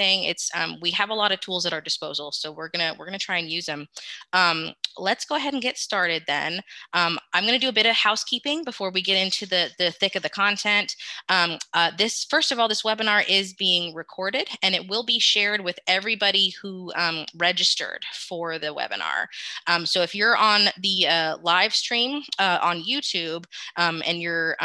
it's um, we have a lot of tools at our disposal, so we're gonna we're gonna try and use them. Um, let's go ahead and get started then. Um, I'm gonna do a bit of housekeeping before we get into the the thick of the content. Um, uh, this first of all, this webinar is being recorded and it will be shared with everybody who um, registered for the webinar. Um, so if you're on the uh, live stream uh, on YouTube and you're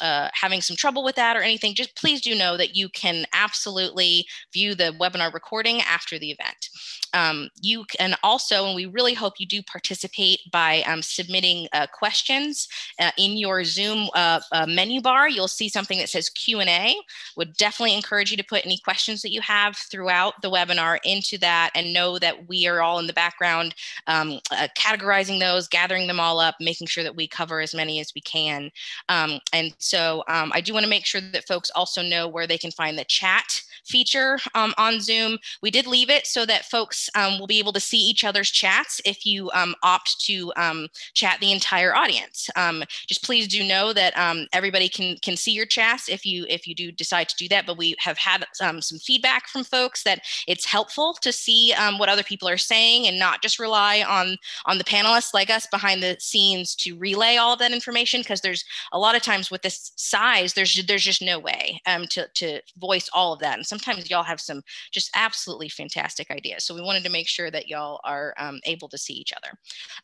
uh, having some trouble with that or anything, just please do know that you can absolutely view the webinar recording after the event. Um, you can also, and we really hope you do participate by um, submitting uh, questions uh, in your Zoom uh, uh menu bar. You'll see something that says Q&A. Would definitely encourage you to put any questions that you have throughout the webinar into that and know that we are all in the background um, uh, categorizing those, gathering them all up, making sure that we cover as many as we can. Um, and so um, I do want to make sure that folks also know where they can find the chat feature um, on Zoom. We did leave it so that folks um, will be able to see each other's chats if you um, opt to um, chat the entire audience. Um, just please do know that um, everybody can can see your chats if you if you do decide to do that. But we have had some feedback from folks that it's helpful to see what other people are saying and not just rely on on the panelists like us behind the scenes to relay all of that information because there's a lot of times with this size there's there's just no way to to voice all of that and sometimes y'all have some just absolutely fantastic ideas. So we wanted to make sure that y'all are um, able to see each other.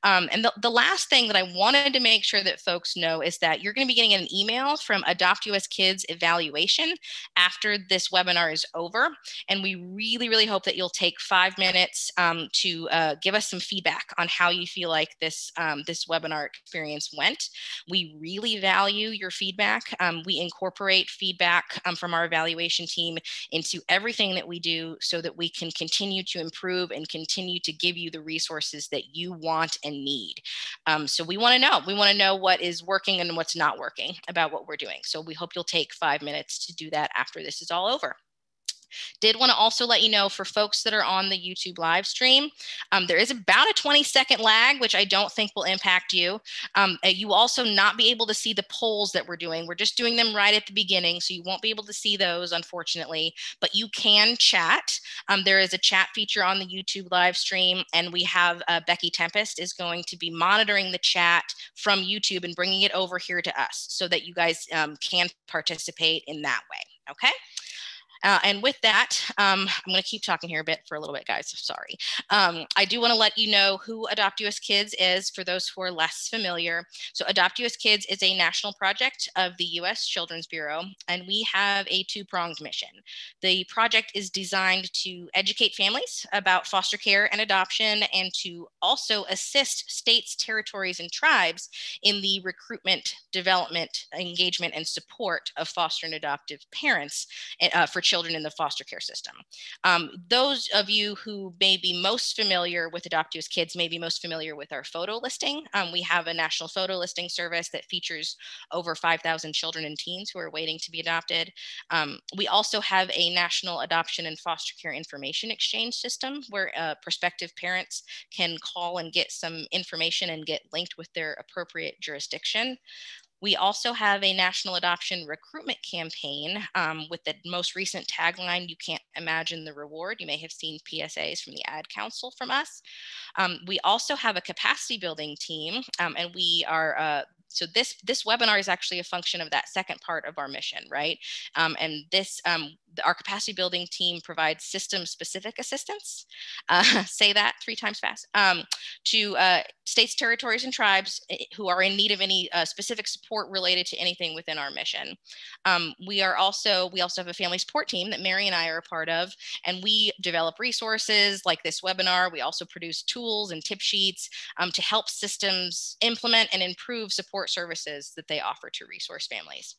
Um, and the, the last thing that I wanted to make sure that folks know is that you're going to be getting an email from Adopt US Kids evaluation after this webinar is over. And we really, really hope that you'll take five minutes um, to uh, give us some feedback on how you feel like this, um, this webinar experience went. We really value your feedback. Um, we incorporate feedback um, from our evaluation team into everything that we do so that we can continue to improve and continue to give you the resources that you want and need. Um, so we want to know, we want to know what is working and what's not working about what we're doing. So we hope you'll take five minutes to do that after this is all over. Did want to also let you know for folks that are on the YouTube live stream, um, there is about a 20 second lag, which I don't think will impact you. Um, uh, you also not be able to see the polls that we're doing. We're just doing them right at the beginning, so you won't be able to see those, unfortunately, but you can chat. Um, there is a chat feature on the YouTube live stream, and we have uh, Becky Tempest is going to be monitoring the chat from YouTube and bringing it over here to us so that you guys um, can participate in that way. Okay. Uh, and with that, um, I'm going to keep talking here a bit for a little bit, guys. Sorry. Um, I do want to let you know who Adopt US Kids is for those who are less familiar. So, Adopt US Kids is a national project of the US Children's Bureau, and we have a two pronged mission. The project is designed to educate families about foster care and adoption and to also assist states, territories, and tribes in the recruitment, development, engagement, and support of foster and adoptive parents uh, for children children in the foster care system. Um, those of you who may be most familiar with Adopt US Kids may be most familiar with our photo listing. Um, we have a national photo listing service that features over 5,000 children and teens who are waiting to be adopted. Um, we also have a national adoption and foster care information exchange system where uh, prospective parents can call and get some information and get linked with their appropriate jurisdiction. We also have a national adoption recruitment campaign um, with the most recent tagline, You Can't Imagine the Reward. You may have seen PSAs from the Ad Council from us. Um, we also have a capacity building team, um, and we are uh, so this this webinar is actually a function of that second part of our mission right um, and this um, our capacity building team provides system specific assistance, uh, say that three times fast, um, to uh, states, territories, and tribes eh, who are in need of any uh, specific support related to anything within our mission. Um, we are also, we also have a family support team that Mary and I are a part of, and we develop resources like this webinar. We also produce tools and tip sheets um, to help systems implement and improve support services that they offer to resource families.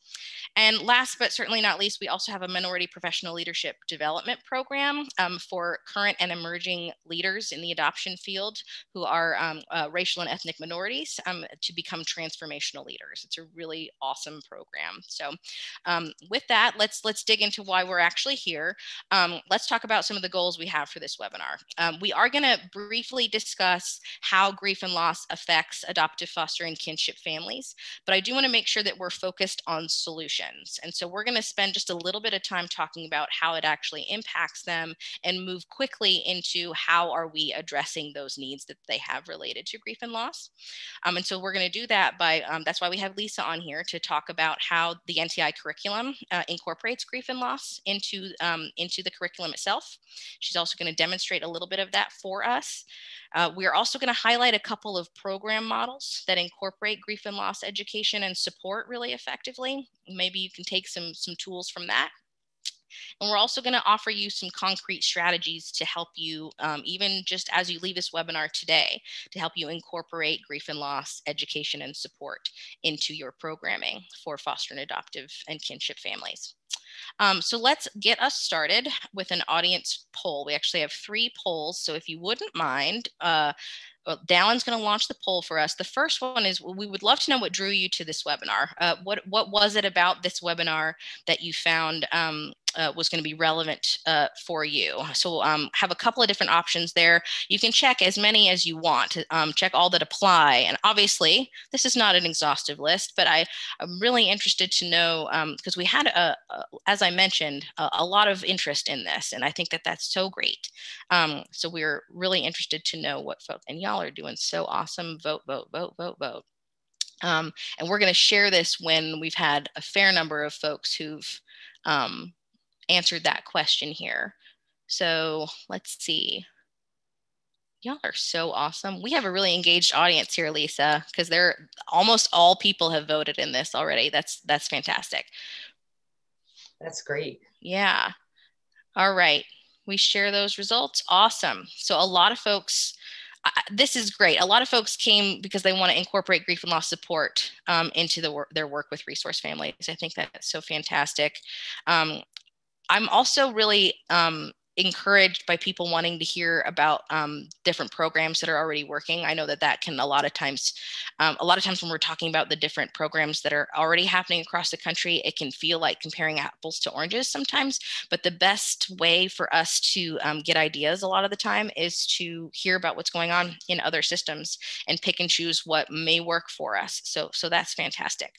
And last but certainly not least, we also have a minority professional leadership development program um, for current and emerging leaders in the adoption field who are um, uh, racial and ethnic minorities um, to become transformational leaders. It's a really awesome program. So um, with that, let's, let's dig into why we're actually here. Um, let's talk about some of the goals we have for this webinar. We are gonna briefly discuss how grief and loss affects adoptive foster and kinship families families, but I do want to make sure that we're focused on solutions. And so we're going to spend just a little bit of time talking about how it actually impacts them and move quickly into how are we addressing those needs that they have related to grief and loss. Um, and so we're going to do that by, um, that's why we have Lisa on here to talk about how the NTI curriculum uh, incorporates grief and loss into, um, into the curriculum itself. She's also going to demonstrate a little bit of that for us. Uh, we are also going to highlight a couple of program models that incorporate grief and loss education and support really effectively. Maybe you can take some, some tools from that and we're also going to offer you some concrete strategies to help you, um, even just as you leave this webinar today, to help you incorporate grief and loss education and support into your programming for foster and adoptive and kinship families. Um, so let's get us started with an audience poll. We actually have three polls. So if you wouldn't mind, uh, well, Dallyn's going to launch the poll for us. The first one is we would love to know what drew you to this webinar. Uh, what what was it about this webinar that you found um, uh, was going to be relevant uh, for you. So um, have a couple of different options there. You can check as many as you want, um, check all that apply. And obviously, this is not an exhaustive list, but I, am really interested to know because um, we had, a, a, as I mentioned, a, a, lot of interest in this. And I think that that's so great. Um, so we're really interested to know what folks, and y'all are doing so awesome. Vote, vote, vote, vote, vote. Um, and we're going to share this when we've had a fair number of folks who've um, answered that question here. So let's see. Y'all are so awesome. We have a really engaged audience here, Lisa, because they're almost all people have voted in this already. That's that's fantastic. That's great. Yeah. All right. We share those results. Awesome. So a lot of folks this is great. A lot of folks came because they want to incorporate grief and loss support um, into the wor their work with resource families. I think that's so fantastic. Um, I'm also really um, encouraged by people wanting to hear about um, different programs that are already working. I know that that can a lot of times, um, a lot of times when we're talking about the different programs that are already happening across the country, it can feel like comparing apples to oranges sometimes. But the best way for us to um, get ideas a lot of the time is to hear about what's going on in other systems and pick and choose what may work for us. So, so that's fantastic.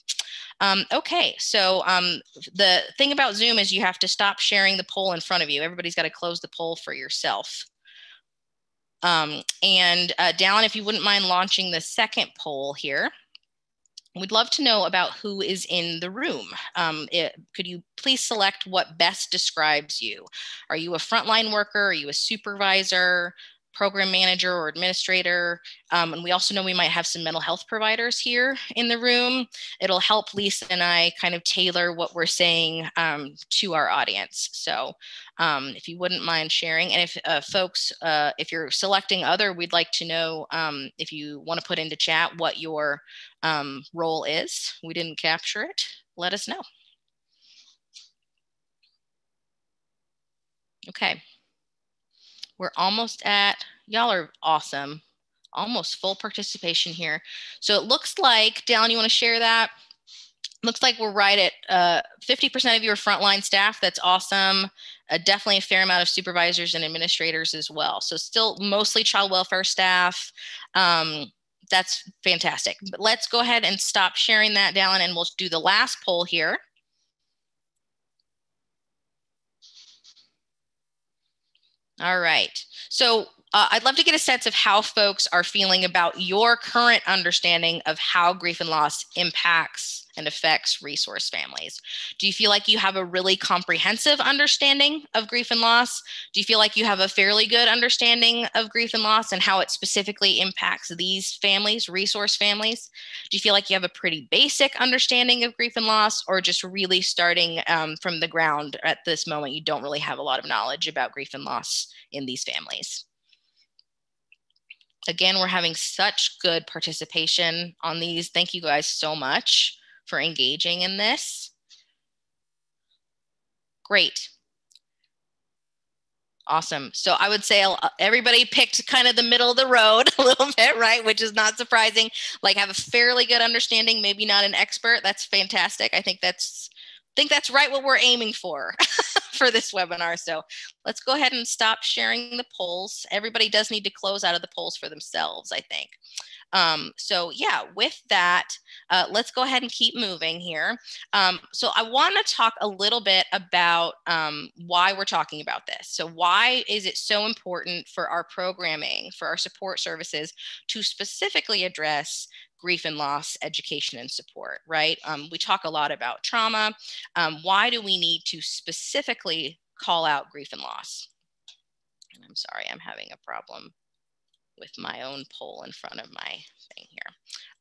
Um, okay, so um, the thing about Zoom is you have to stop sharing the poll in front of you. Everybody's got to close the poll for yourself. Um, and uh, Dallyn, if you wouldn't mind launching the second poll here. We'd love to know about who is in the room. Um, it, could you please select what best describes you? Are you a frontline worker? Are you a supervisor? program manager or administrator. Um, and we also know we might have some mental health providers here in the room. It'll help Lisa and I kind of tailor what we're saying um, to our audience. So um, if you wouldn't mind sharing, and if uh, folks, uh, if you're selecting other, we'd like to know um, if you want to put into chat what your um, role is. We didn't capture it. Let us know. Okay. We're almost at, y'all are awesome. Almost full participation here. So it looks like, Dallyn, you want to share that? Looks like we're right at 50% uh, of your frontline staff. That's awesome. Uh, definitely a fair amount of supervisors and administrators as well. So still mostly child welfare staff. Um, that's fantastic. But let's go ahead and stop sharing that, Dallyn, and we'll do the last poll here. All right. So uh, I'd love to get a sense of how folks are feeling about your current understanding of how grief and loss impacts and affects resource families. Do you feel like you have a really comprehensive understanding of grief and loss? Do you feel like you have a fairly good understanding of grief and loss and how it specifically impacts these families, resource families? Do you feel like you have a pretty basic understanding of grief and loss, or just really starting um, from the ground at this moment, you don't really have a lot of knowledge about grief and loss in these families? Again, we're having such good participation on these. Thank you guys so much for engaging in this. Great. Awesome. So I would say everybody picked kind of the middle of the road a little bit, right? Which is not surprising. Like have a fairly good understanding, maybe not an expert. That's fantastic. I think that's I think that's right what we're aiming for for this webinar. So let's go ahead and stop sharing the polls. Everybody does need to close out of the polls for themselves, I think. Um, so yeah, with that, uh, let's go ahead and keep moving here. Um, so I want to talk a little bit about um, why we're talking about this. So why is it so important for our programming, for our support services to specifically address grief and loss education and support, right? Um, we talk a lot about trauma. Um, why do we need to specifically call out grief and loss? And I'm sorry, I'm having a problem with my own poll in front of my thing here.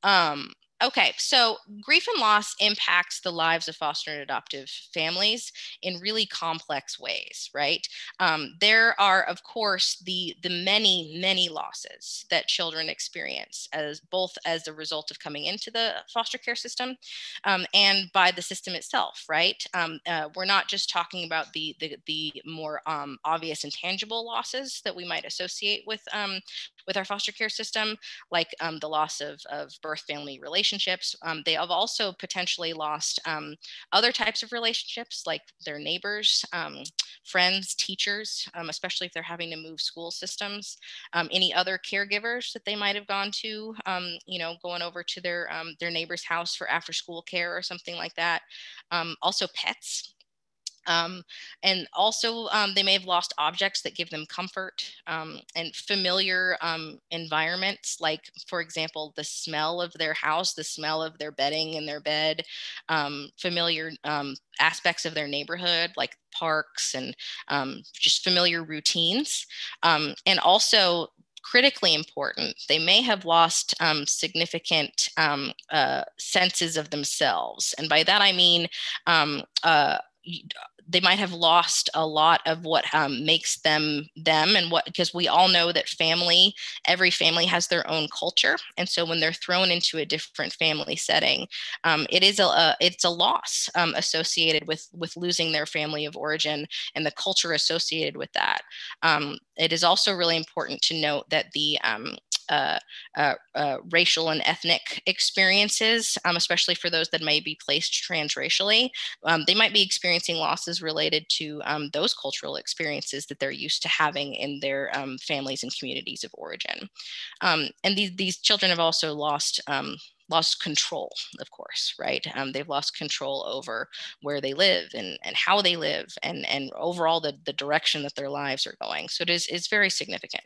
Um, Okay, so grief and loss impacts the lives of foster and adoptive families in really complex ways, right? Um, there are, of course, the the many many losses that children experience as both as a result of coming into the foster care system um, and by the system itself, right? Um, uh, we're not just talking about the the, the more um, obvious and tangible losses that we might associate with um, with our foster care system, like um, the loss of of birth family relationships. Um, they have also potentially lost um, other types of relationships like their neighbors, um, friends, teachers, um, especially if they're having to move school systems, um, any other caregivers that they might have gone to, you know, going over to their, their neighbor's house for after school care or something like that. also pets, um, and also, um, they may have lost objects that give them comfort um, and familiar um, environments, like, for example, the smell of their house, the smell of their bedding in their bed, um, familiar um, aspects of their neighborhood, like parks and just familiar routines. and also, critically important. They may have lost um, significant um, uh, senses of themselves. And by that I mean um, uh, they might have lost a lot of what um, makes them them and what because we all know that family every family has their own culture. And so when they're thrown into a different family setting um, it is a, a, it's a loss um, associated with with losing their family of origin and the culture associated with that. Um, it is also really important to note that the um, uh, uh, uh, racial and ethnic experiences, um, especially for those that may be placed transracially. Um, they might be experiencing losses related to um, those cultural experiences that they're used to having in their um, families and communities of origin. Um, and these, these children have also lost lost control, of course, right? Um, they've lost control over where they live and, and how they live and, and overall the, the direction that their lives are going. So it is, is very significant.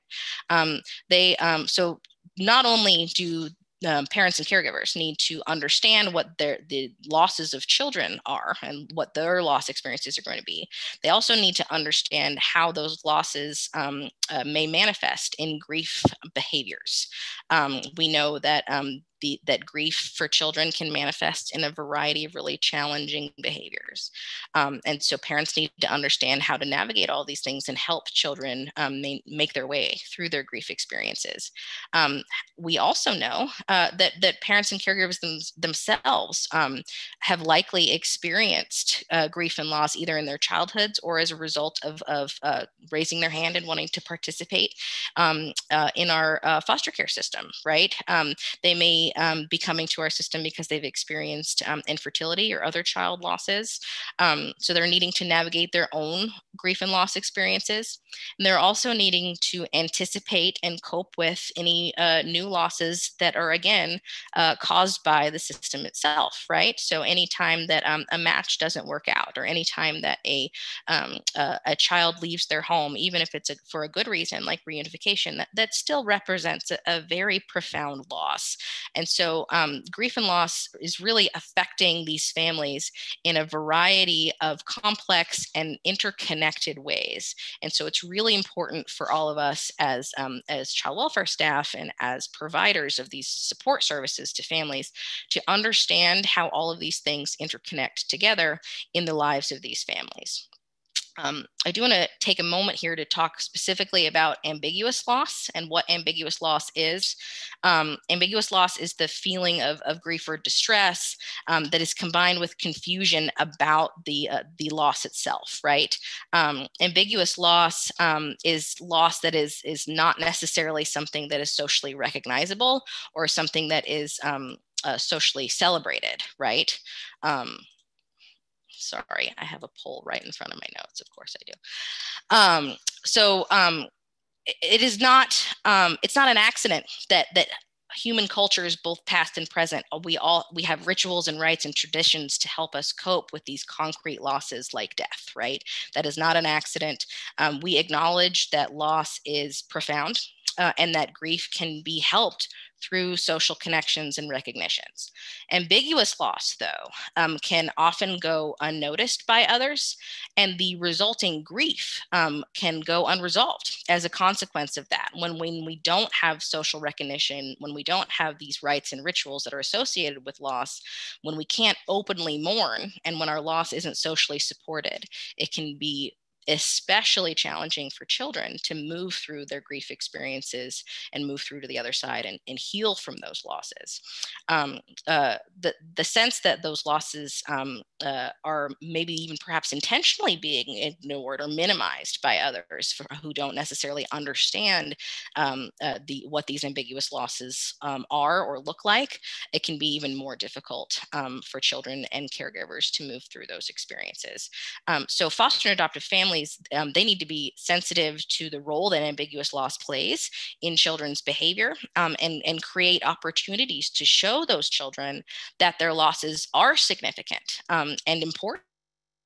Um, they, um, so not only do um, parents and caregivers need to understand what their the losses of children are and what their loss experiences are going to be. They also need to understand how those losses um, uh, may manifest in grief behaviors. Um, we know that um, the, that grief for children can manifest in a variety of really challenging behaviors. Um, and so parents need to understand how to navigate all these things and help children um, make their way through their grief experiences. Um, we also know uh, that, that parents and caregivers them, themselves um, have likely experienced uh, grief and loss either in their childhoods or as a result of, of uh, raising their hand and wanting to participate um, uh, in our uh, foster care system, right? Um, they may um, be coming to our system because they've experienced um, infertility or other child losses. Um, so they're needing to navigate their own grief and loss experiences. And they're also needing to anticipate and cope with any uh, new losses that are, again, uh, caused by the system itself, right? So anytime that um, a match doesn't work out or anytime that a, um, a, a child leaves their home, even if it's a, for a good reason, like reunification, that, that still represents a, a very profound loss. And so um, grief and loss is really affecting these families in a variety of complex and interconnected ways. And so it's really important for all of us as, um, as child welfare staff and as providers of these support services to families to understand how all of these things interconnect together in the lives of these families. Um, I do want to take a moment here to talk specifically about ambiguous loss and what ambiguous loss is. Um, ambiguous loss is the feeling of, of grief or distress um, that is combined with confusion about the, uh, the loss itself, right? Um, ambiguous loss um, is loss that is, is not necessarily something that is socially recognizable or something that is um, uh, socially celebrated, right? Sorry, I have a poll right in front of my notes. Of course I do. Um, so um, it is not um, it's not an accident that that human cultures both past and present we all we have rituals and rites and traditions to help us cope with these concrete losses like death right that is not an accident um, we acknowledge that loss is profound uh, and that grief can be helped through social connections and recognitions. Ambiguous loss, though, um, can often go unnoticed by others, and the resulting grief um, can go unresolved as a consequence of that. When, when we don't have social recognition, when we don't have these rites and rituals that are associated with loss, when we can't openly mourn, and when our loss isn't socially supported, it can be especially challenging for children to move through their grief experiences and move through to the other side and, and heal from those losses. Um, uh, the, the sense that those losses um, uh, are maybe even perhaps intentionally being ignored or minimized by others for, who don't necessarily understand um, uh, the, what these ambiguous losses um, are or look like, it can be even more difficult um, for children and caregivers to move through those experiences. Um, so foster and adoptive families families, um, they need to be sensitive to the role that ambiguous loss plays in children's behavior um, and, and create opportunities to show those children that their losses are significant um, and important.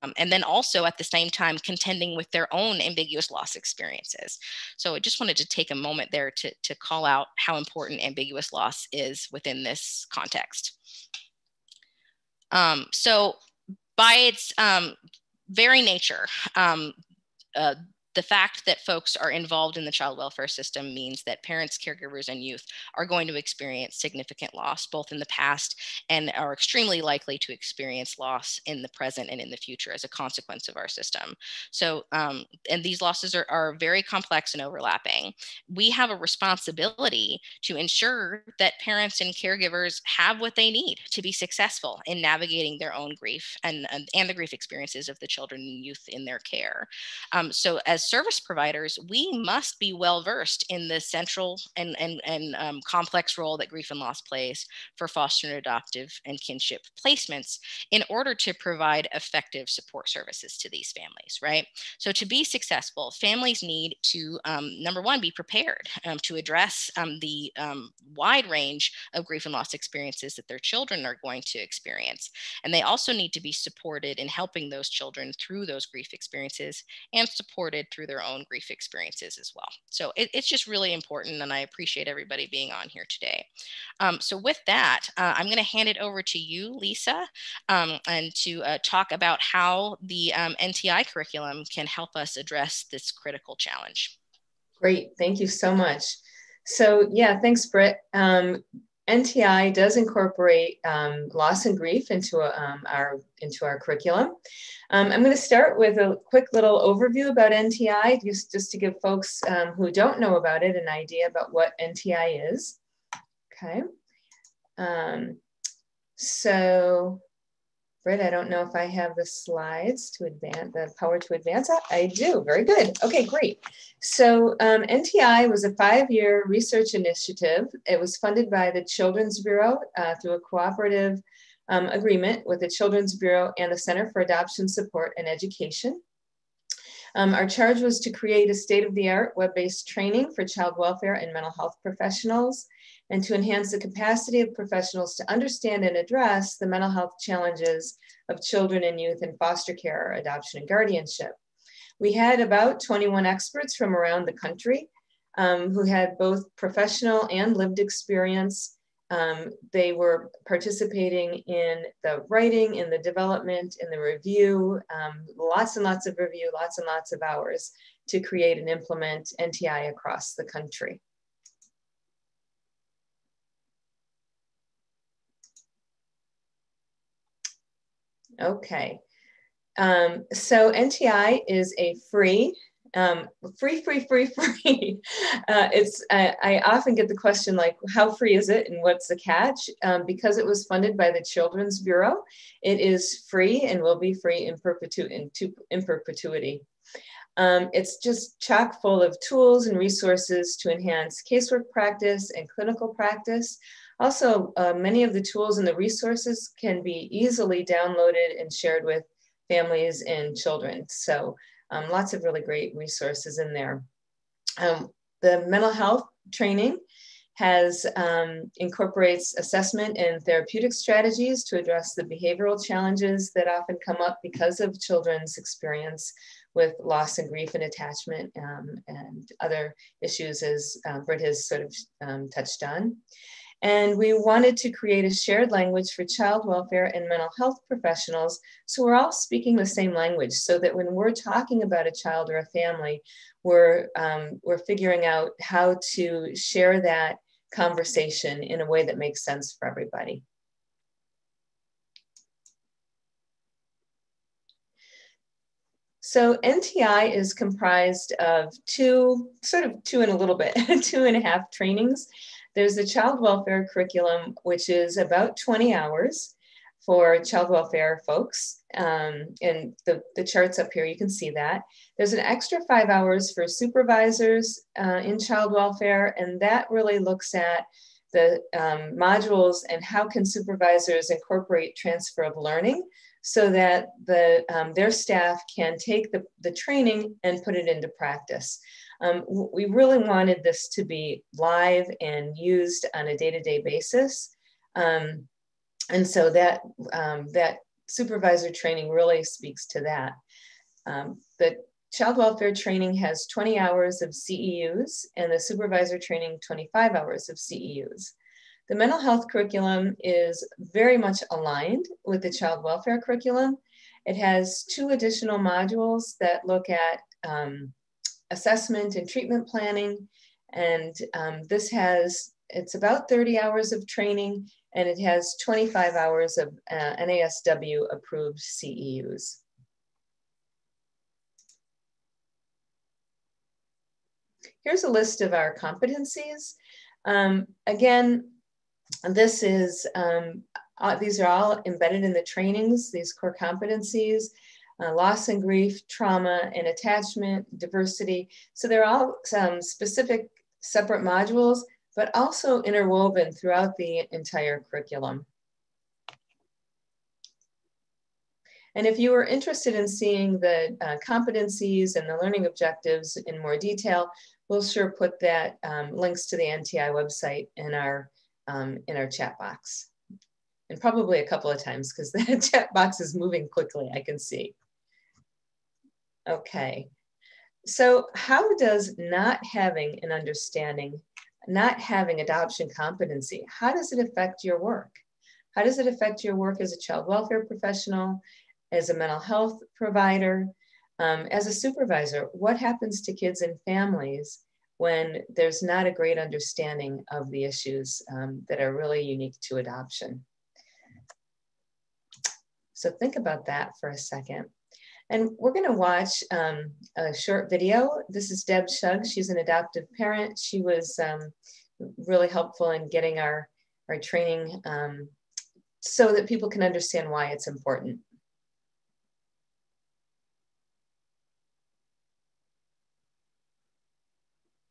Um, and then also at the same time contending with their own ambiguous loss experiences. So I just wanted to take a moment there to, to call out how important ambiguous loss is within this context. Um, so by its um, very nature, um, uh, the fact that folks are involved in the child welfare system means that parents, caregivers, and youth are going to experience significant loss, both in the past and are extremely likely to experience loss in the present and in the future as a consequence of our system. So, um, and these losses are, are very complex and overlapping. We have a responsibility to ensure that parents and caregivers have what they need to be successful in navigating their own grief and, and, and the grief experiences of the children and youth in their care. Um, so, as service providers, we must be well versed in the central and, and, and um, complex role that grief and loss plays for foster and adoptive and kinship placements in order to provide effective support services to these families, right? So to be successful, families need to, um, number one, be prepared um, to address um, the um, wide range of grief and loss experiences that their children are going to experience. And they also need to be supported in helping those children through those grief experiences and supported through their own grief experiences as well. So it, it's just really important, and I appreciate everybody being on here today. Um, so with that, uh, I'm going to hand it over to you, Lisa, um, and to uh, talk about how the um, NTI curriculum can help us address this critical challenge. Great, thank you so much. So yeah, thanks, Britt. Um, NTI does incorporate um, loss and grief into um, our into our curriculum. Um, I'm going to start with a quick little overview about NTI, just, just to give folks um, who don't know about it an idea about what NTI is. Okay. Um, so Britt, I don't know if I have the slides to advance, the power to advance. I do, very good. Okay, great. So um, NTI was a five-year research initiative. It was funded by the Children's Bureau uh, through a cooperative um, agreement with the Children's Bureau and the Center for Adoption Support and Education. Um, our charge was to create a state-of-the-art web-based training for child welfare and mental health professionals and to enhance the capacity of professionals to understand and address the mental health challenges of children and youth in foster care, adoption, and guardianship. We had about 21 experts from around the country um, who had both professional and lived experience. Um, they were participating in the writing, in the development, in the review, um, lots and lots of review, lots and lots of hours to create and implement NTI across the country. Okay. Um, so NTI is a free, um, free, free, free, free. Uh, it's I, I, often get the question like, how free is it and what's the catch? Um, because it was funded by the Children's Bureau, it is free and will be free in, perpetu in, in perpetuity. Um, it's just chock full of tools and resources to enhance casework practice and clinical practice. Also, uh, many of the tools and the resources can be easily downloaded and shared with families and children. So um, lots of really great resources in there. Um, the mental health training has um, incorporates assessment and therapeutic strategies to address the behavioral challenges that often come up because of children's experience with loss and grief and attachment um, and other issues as uh, Britt has sort of um, touched on. And we wanted to create a shared language for child welfare and mental health professionals. So we're all speaking the same language so that when we're talking about a child or a family, we're, um, we're figuring out how to share that conversation in a way that makes sense for everybody. So NTI is comprised of two, sort of two and a little bit, two and a half trainings. There's the child welfare curriculum, which is about 20 hours for child welfare folks. Um, and the, the charts up here, you can see that. There's an extra five hours for supervisors uh, in child welfare, and that really looks at the um, modules and how can supervisors incorporate transfer of learning so that the, um, their staff can take the, the training and put it into practice. Um, we really wanted this to be live and used on a day-to-day basis. Um, and so that, um, that supervisor training really speaks to that. Um, the child welfare training has 20 hours of CEUs and the supervisor training 25 hours of CEUs. The mental health curriculum is very much aligned with the child welfare curriculum. It has two additional modules that look at um, assessment and treatment planning. And um, this has, it's about 30 hours of training and it has 25 hours of uh, NASW approved CEUs. Here's a list of our competencies. Um, again, this is, um, uh, these are all embedded in the trainings, these core competencies uh, loss and grief, trauma and attachment, diversity. So they're all some specific separate modules, but also interwoven throughout the entire curriculum. And if you are interested in seeing the uh, competencies and the learning objectives in more detail, we'll sure put that um, links to the NTI website in our, um, in our chat box. And probably a couple of times because the chat box is moving quickly, I can see. Okay. So how does not having an understanding, not having adoption competency, how does it affect your work? How does it affect your work as a child welfare professional, as a mental health provider, um, as a supervisor? What happens to kids and families when there's not a great understanding of the issues um, that are really unique to adoption? So think about that for a second. And we're going to watch um, a short video. This is Deb Shug. She's an adoptive parent. She was um, really helpful in getting our, our training um, so that people can understand why it's important.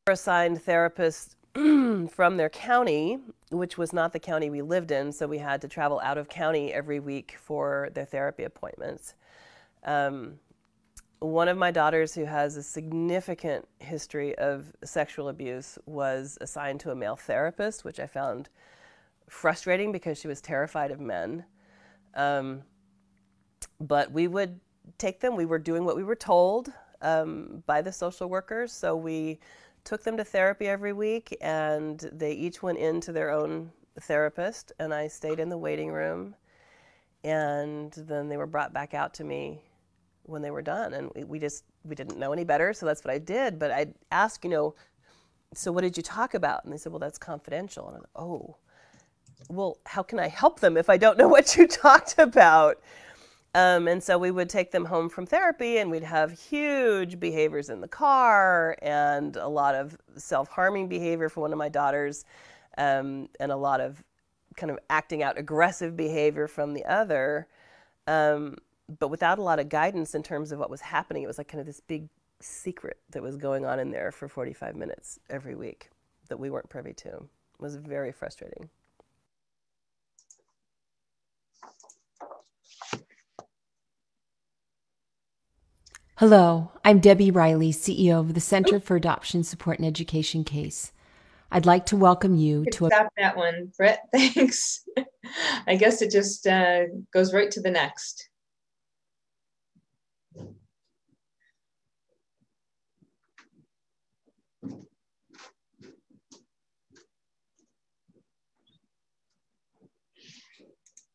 assigned therapists from their county, which was not the county we lived in, so we had to travel out of county every week for their therapy appointments. Um, one of my daughters, who has a significant history of sexual abuse, was assigned to a male therapist, which I found frustrating because she was terrified of men. Um, but we would take them, we were doing what we were told um, by the social workers. So we took them to therapy every week, and they each went into their own therapist, and I stayed in the waiting room. And then they were brought back out to me when they were done and we, we just we didn't know any better so that's what i did. But i'd ask you know so what did you talk about? And they said well that's confidential. And i'm oh well how can i help them if i don't know what you talked about? Um, and so we would take them home from therapy and we'd have huge behaviors in the car and a lot of self-harming behavior for one of my daughters um, and a lot of kind of acting out aggressive behavior from the other. Um, but without a lot of guidance in terms of what was happening. It was like kind of this big secret that was going on in there for 45 minutes every week that we weren't privy to. It was very frustrating. Hello, I'm Debbie Riley, CEO of the Center for Adoption Support and Education CASE. I'd like to welcome you to a- stop that one, Britt. Thanks. I guess it just uh, goes right to the next.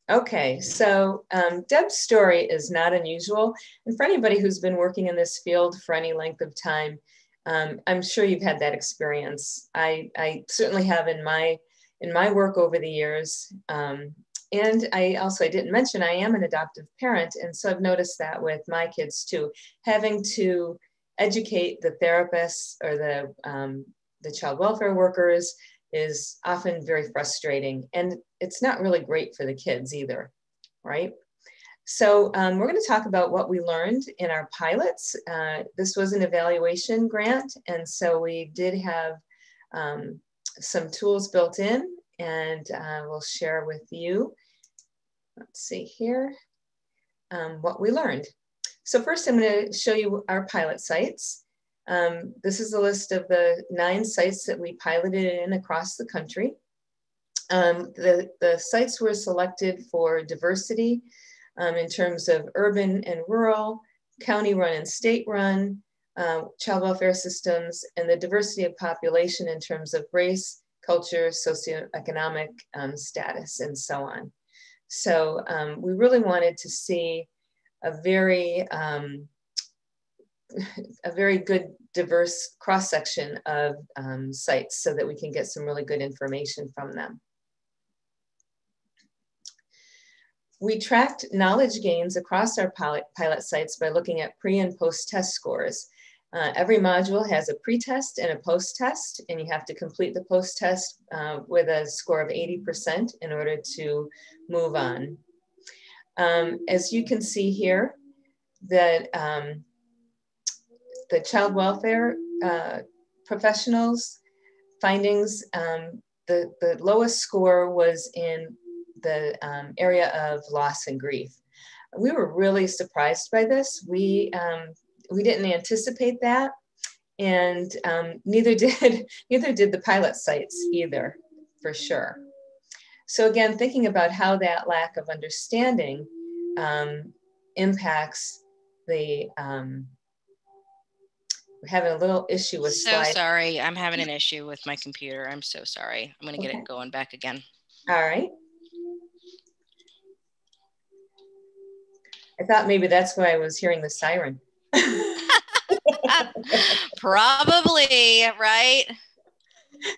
Okay, so um, Deb's story is not unusual. And for anybody who's been working in this field for any length of time, um, I'm sure you've had that experience. I, I, certainly have in my, in my work over the years. Um, and I also, I didn't mention, I am an adoptive parent. And so I've noticed that with my kids too, having to educate the therapists or the, um, the child welfare workers is often very frustrating. And it's not really great for the kids either, right? So um, we're going to talk about what we learned in our pilots. Uh, this was an evaluation grant, and so we did have um, some tools built in, and uh, we'll share with you. Let's see here, um, what we learned. So first I'm going to show you our pilot sites. Um, this is a list of the nine sites that we piloted in across the country. Um, the, the sites were selected for diversity um, in terms of urban and rural, county run and state run, uh, child welfare systems, and the diversity of population in terms of race, culture, socioeconomic um, status, and so on. So um, we really wanted to see a very um, a very good diverse cross section of um, sites so that we can get some really good information from them. We tracked knowledge gains across our pilot, sites by looking at pre and post test scores. Uh, every module has a pre-test and a post-test, and you have to complete the post-test uh, with a score of 80% in order to move on. Um, as you can see here, that um, the child welfare uh, professionals findings, um, the, the lowest score was in the um, area of loss and grief. We were really surprised by this. We, um, we didn't anticipate that. And um, neither did neither did the pilot sites either, for sure. So again, thinking about how that lack of understanding um, impacts the um, having a little issue with so slide. sorry i'm having an issue with my computer i'm so sorry i'm going to get okay. it going back again all right I thought maybe that's why I was hearing the siren. Probably, right?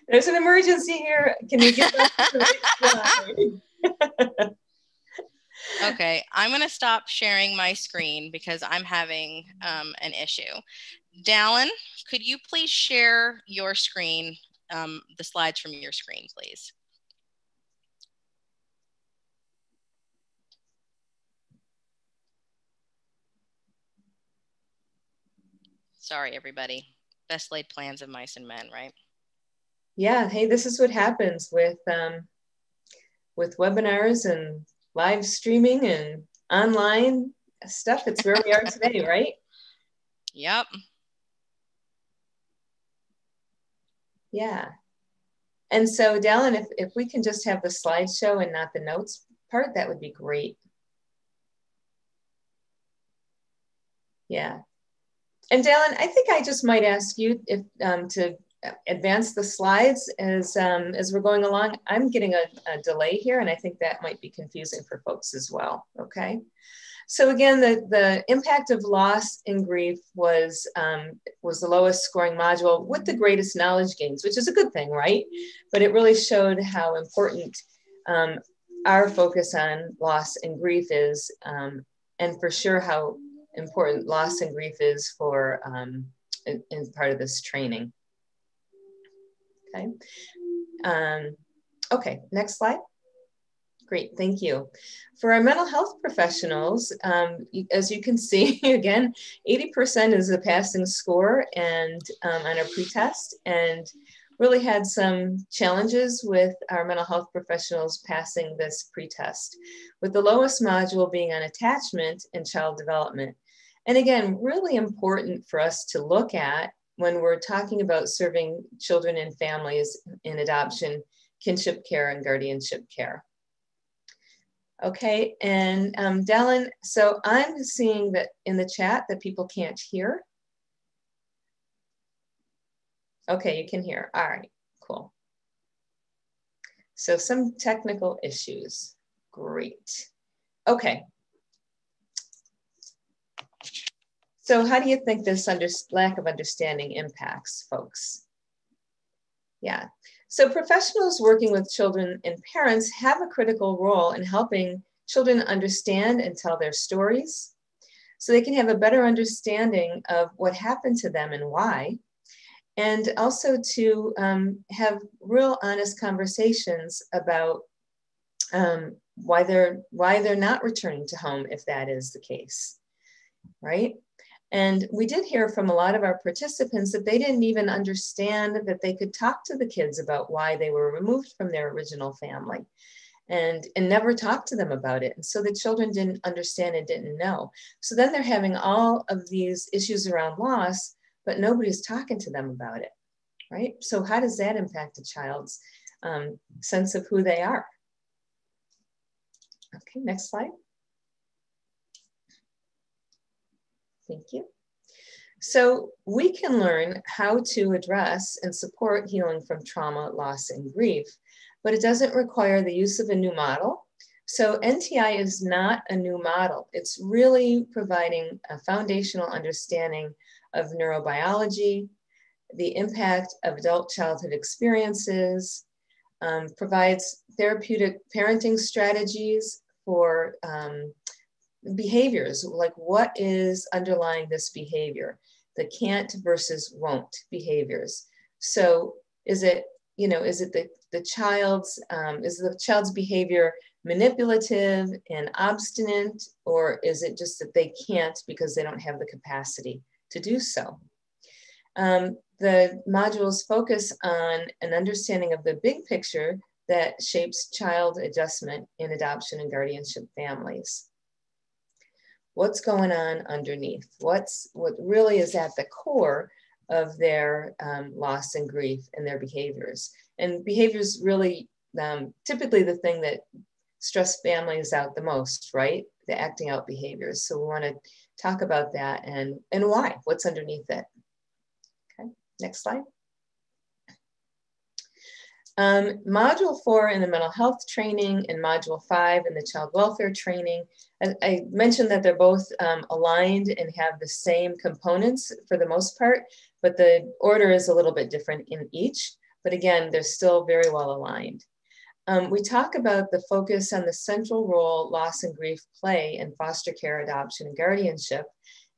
There's an emergency here. Can you get okay, I'm going to stop sharing my screen because I'm having um, an issue. Dallin, could you please share your screen, um, the slides from your screen, please? Sorry, everybody. Best laid plans of mice and men, right? Yeah. Hey, this is what happens with um, with webinars and live streaming and online stuff. It's where we are today, right? Yep. Yeah. And so, Dallin, if, if we can just have the slideshow and not the notes part, that would be great. Yeah. And Dallin, I think I just might ask you if um, to advance the slides as um, as we're going along. I'm getting a, a, delay here, and I think that might be confusing for folks as well. Okay. So again, the, the impact of loss and grief was um, was the lowest scoring module with the greatest knowledge gains, which is a good thing, right? But it really showed how important um, our focus on loss and grief is, um, and for sure how important loss and grief is for um, in, in, part of this training. Okay. Um, okay, next slide. Great, thank you. For our mental health professionals, um, as you can see, again, 80% is a passing score and um, on our pretest, and really had some challenges with our mental health professionals passing this pretest, with the lowest module being on attachment and child development. And again, really important for us to look at when we're talking about serving children and families in adoption, kinship care, and guardianship care. Okay, and um, Dallin, so I'm seeing that in the chat that people can't hear. Okay, you can hear. All right, cool. So some technical issues. Great. Okay. So how do you think this under, lack of understanding impacts folks? Yeah, so professionals working with children and parents have a critical role in helping children understand and tell their stories so they can have a better understanding of what happened to them and why. And also to um, have real honest conversations about um, why they're why they're not returning to home if that is the case, right? And we did hear from a lot of our participants that they didn't even understand that they could talk to the kids about why they were removed from their original family and, and never talk to them about it. And so the children didn't understand and didn't know. So then they're having all of these issues around loss, but nobody's talking to them about it, right? So how does that impact a child's um, sense of who they are? Okay, next slide. Thank you. So we can learn how to address and support healing from trauma, loss, and grief, but it doesn't require the use of a new model. So NTI is not a new model. It's really providing a foundational understanding of neurobiology, the impact of adverse childhood experiences, um, provides therapeutic parenting strategies for um, behaviors, like what is underlying this behavior, the can't versus won't behaviors. So is it, you know, is it the, the child's, um, is the child's behavior manipulative and obstinate, or is it just that they can't because they don't have the capacity to do so? Um, the modules focus on an understanding of the big picture that shapes child adjustment in adoption and guardianship families what's going on underneath? What's what really is at the core of their um, loss and grief and their behaviors? And behaviors really um, typically the thing that stress families out the most right? The acting out behaviors. So we want to talk about that and and why what's underneath it. Okay next slide um, module four in the mental health training and module five in the child welfare training. I, I mentioned that they're both um, aligned and have the same components for the most part, but the order is a little bit different in each. But again, they're still very well aligned. Um, we talk about the focus on the central role loss and grief play in foster care, adoption, and guardianship.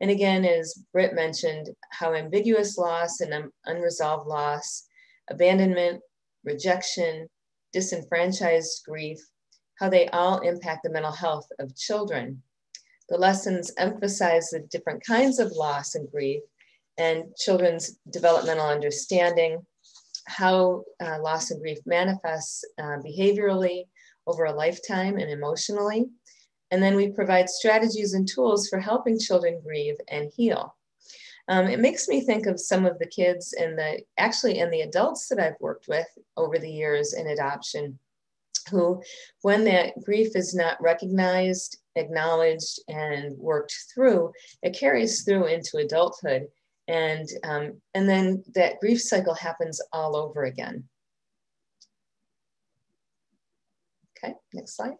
And again, as Britt mentioned, how ambiguous loss and unresolved loss, abandonment, rejection, disenfranchised grief, how they all impact the mental health of children. The lessons emphasize the different kinds of loss and grief and children's developmental understanding, how uh, loss and grief manifests uh, behaviorally over a lifetime and emotionally. And then we provide strategies and tools for helping children grieve and heal. Um, it makes me think of some of the kids and the actually and the adults that I've worked with over the years in adoption who, when that grief is not recognized, acknowledged, and worked through, it carries through into adulthood. And, um, and then that grief cycle happens all over again. Okay, next slide.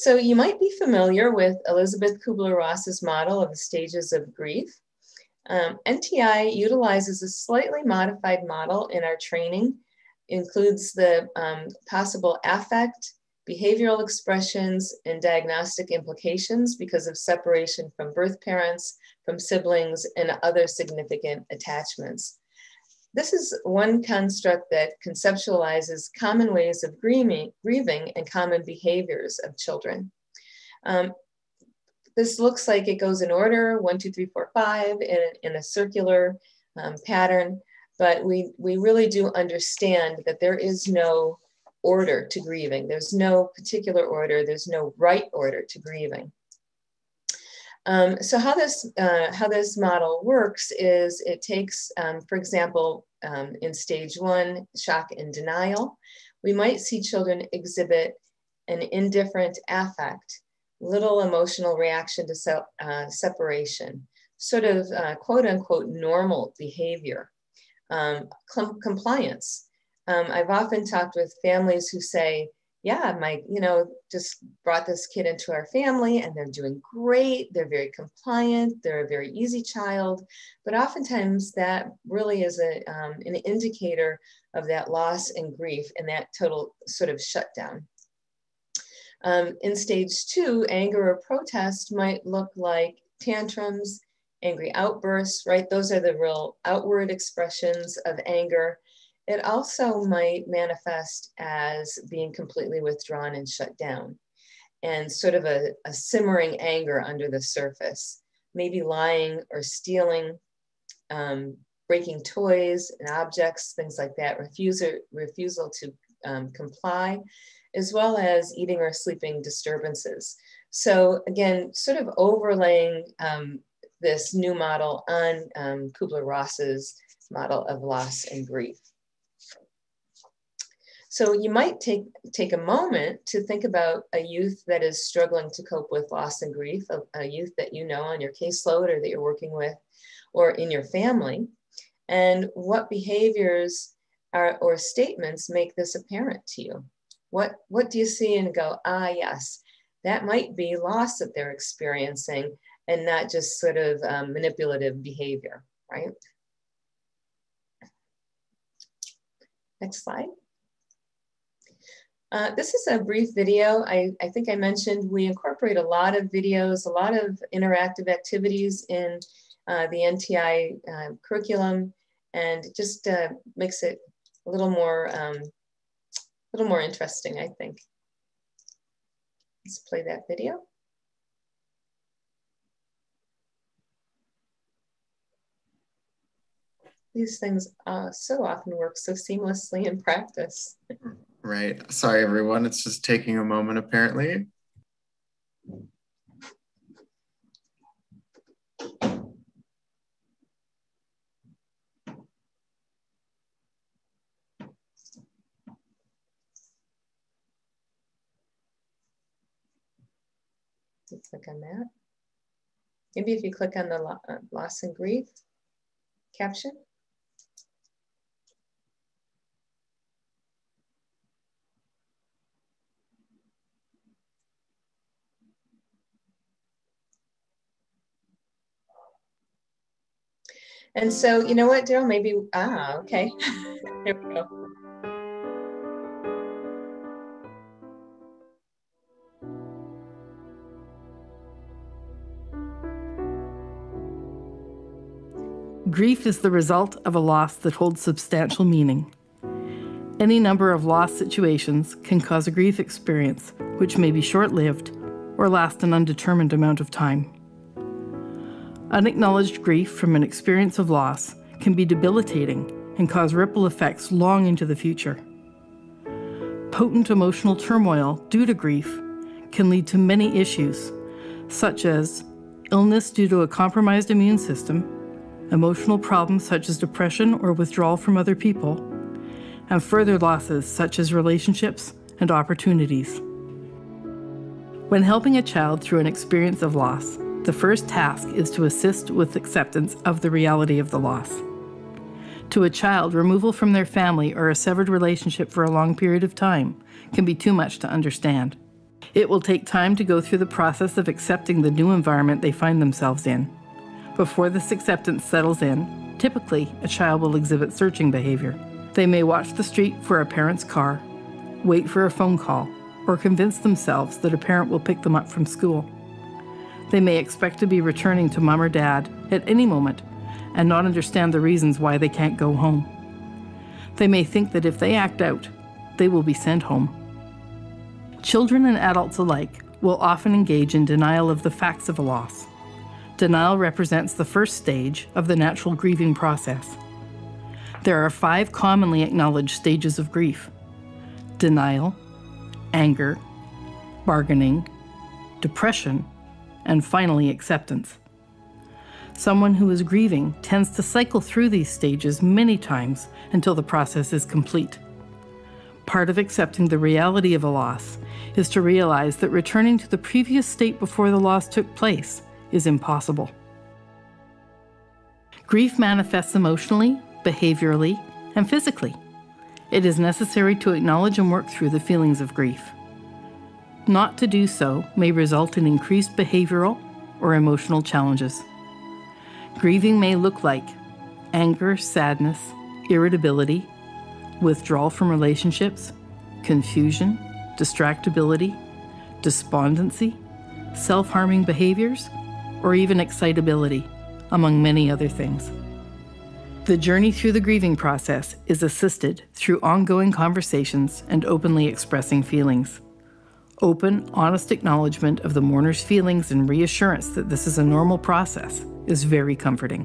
So you might be familiar with Elisabeth Kubler-Ross's model of the stages of grief. Um, NTI utilizes a slightly modified model in our training, includes the um, possible affect, behavioral expressions, and diagnostic implications because of separation from birth parents, from siblings, and other significant attachments. This is one construct that conceptualizes common ways of grieving, grieving and common behaviors of children. Um, this looks like it goes in order, one, two, three, four, five, in, in a circular um, pattern, but we, we really do understand that there is no order to grieving. There's no particular order, there's no right order to grieving. Um, so how this, uh, how this model works is it takes, um, for example, um, in stage one, shock and denial, we might see children exhibit an indifferent affect, little emotional reaction to se uh, separation, sort of uh, quote unquote normal behavior, um, compliance. Um, I've often talked with families who say, yeah, my, you know, just brought this kid into our family and they're doing great. They're very compliant. They're a very easy child. But oftentimes that really is a, um, an indicator of that loss and grief and that total sort of shutdown. Um, in stage two, anger or protest might look like tantrums, angry outbursts, right? Those are the real outward expressions of anger. It also might manifest as being completely withdrawn and shut down and sort of a, a simmering anger under the surface, maybe lying or stealing, um, breaking toys and objects, things like that, refusal, refusal to um, comply, as well as eating or sleeping disturbances. So again, sort of overlaying um, this new model on um, Kubler-Ross's model of loss and grief. So you might take, take a moment to think about a youth that is struggling to cope with loss and grief, a, a youth that you know on your caseload or that you're working with or in your family, and what behaviors are, or statements make this apparent to you. What, what do you see and go, ah, yes, that might be loss that they're experiencing and not just sort of um, manipulative behavior, right? Next slide. Uh, this is a brief video. I, I think I mentioned we incorporate a lot of videos, a lot of interactive activities in uh, the NTI uh, curriculum, and just uh, makes it a little more, um, a little more interesting, I think. Let's play that video. These things uh, so often work so seamlessly in practice. Right. Sorry, everyone. It's just taking a moment, apparently. click on that. Maybe if you click on the uh, loss and grief caption. And so, you know what, Daryl? Maybe, ah, okay. Here we go. Grief is the result of a loss that holds substantial meaning. Any number of loss situations can cause a grief experience, which may be short lived or last an undetermined amount of time. Unacknowledged grief from an experience of loss can be debilitating and cause ripple effects long into the future. Potent emotional turmoil due to grief can lead to many issues, such as illness due to a compromised immune system, emotional problems such as depression or withdrawal from other people, and further losses such as relationships and opportunities. When helping a child through an experience of loss, the first task is to assist with acceptance of the reality of the loss. To a child, removal from their family or a severed relationship for a long period of time can be too much to understand. It will take time to go through the process of accepting the new environment they find themselves in. Before this acceptance settles in, typically a child will exhibit searching behavior. They may watch the street for a parent's car, wait for a phone call, or convince themselves that a parent will pick them up from school. They may expect to be returning to mom or dad at any moment and not understand the reasons why they can't go home. They may think that if they act out, they will be sent home. Children and adults alike will often engage in denial of the facts of a loss. Denial represents the first stage of the natural grieving process. There are five commonly acknowledged stages of grief denial, anger, bargaining, depression, and finally acceptance. Someone who is grieving tends to cycle through these stages many times until the process is complete. Part of accepting the reality of a loss is to realize that returning to the previous state before the loss took place is impossible. Grief manifests emotionally, behaviorally, and physically. It is necessary to acknowledge and work through the feelings of grief. Not to do so may result in increased behavioral or emotional challenges. Grieving may look like anger, sadness, irritability, withdrawal from relationships, confusion, distractibility, despondency, self harming behaviors, or even excitability, among many other things. The journey through the grieving process is assisted through ongoing conversations and openly expressing feelings. Open, honest acknowledgement of the mourner's feelings and reassurance that this is a normal process is very comforting.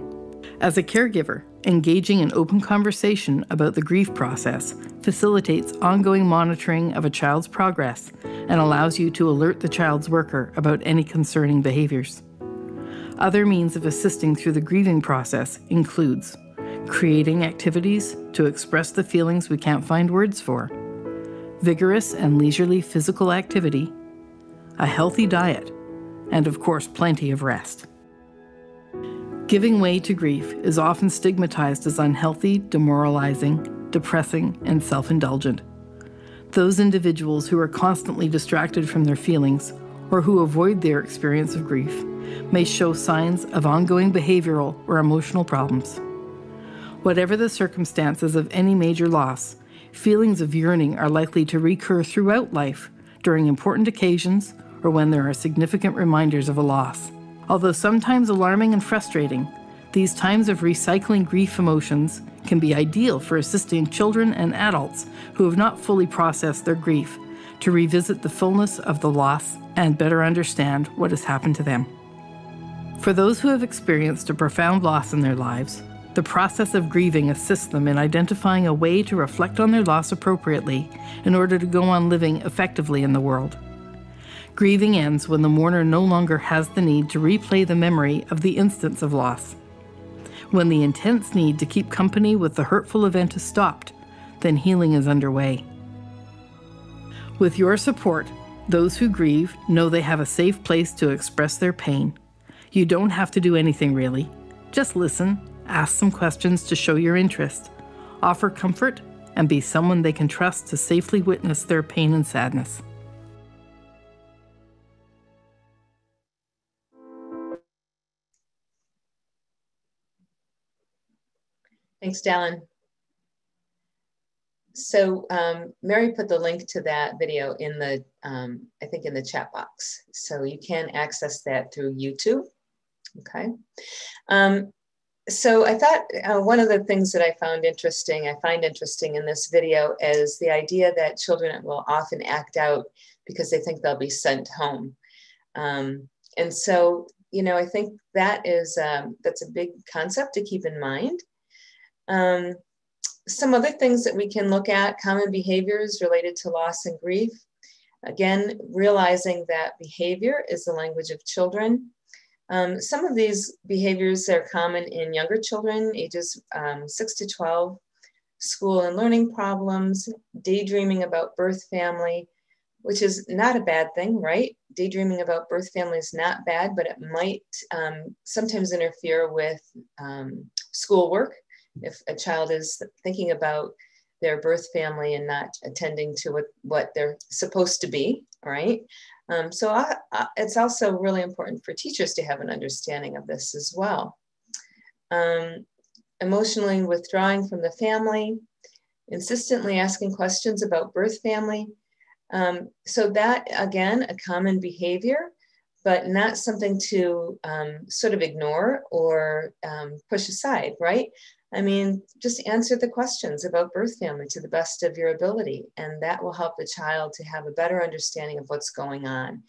As a caregiver, engaging in open conversation about the grief process facilitates ongoing monitoring of a child's progress and allows you to alert the child's worker about any concerning behaviors. Other means of assisting through the grieving process includes creating activities to express the feelings we can't find words for, vigorous and leisurely physical activity, a healthy diet, and of course, plenty of rest. Giving way to grief is often stigmatized as unhealthy, demoralizing, depressing, and self indulgent. Those individuals who are constantly distracted from their feelings or who avoid their experience of grief may show signs of ongoing behavioral or emotional problems. Whatever the circumstances of any major loss, feelings of yearning are likely to recur throughout life during important occasions or when there are significant reminders of a loss. Although sometimes alarming and frustrating, these times of recycling grief emotions can be ideal for assisting children and adults who have not fully processed their grief to revisit the fullness of the loss and better understand what has happened to them. For those who have experienced a profound loss in their lives, the process of grieving assists them in identifying a way to reflect on their loss appropriately in order to go on living effectively in the world. Grieving ends when the mourner no longer has the need to replay the memory of the instance of loss. When the intense need to keep company with the hurtful event is stopped, then healing is underway. With your support, those who grieve know they have a safe place to express their pain. You don't have to do anything really. Just listen ask some questions to show your interest, offer comfort, and be someone they can trust to safely witness their pain and sadness. Thanks, Dallin. So um, Mary put the link to that video in the, um, I think in the chat box. So you can access that through YouTube. Okay. Um, so I thought uh, one of the things that I found interesting, I find interesting in this video is the idea that children will often act out because they think they'll be sent home. Um, and so, you know, I think that is, um, that's a big concept to keep in mind. Um, some other things that we can look at, common behaviors related to loss and grief. Again, realizing that behavior is the language of children. Um, some of these behaviors are common in younger children, ages um, 6 to 12, school and learning problems, daydreaming about birth family, which is not a bad thing, right? Daydreaming about birth family is not bad, but it might um, sometimes interfere with um, schoolwork if a child is thinking about their birth family and not attending to what, what they're supposed to be, right? Um, so I, I, it's also really important for teachers to have an understanding of this as well. Um, emotionally withdrawing from the family, insistently asking questions about birth family. Um, so that, again, a common behavior, but not something to um, sort of ignore or um, push aside, right? I mean, just answer the questions about birth family to the best of your ability, and that will help the child to have a better understanding of what's going on.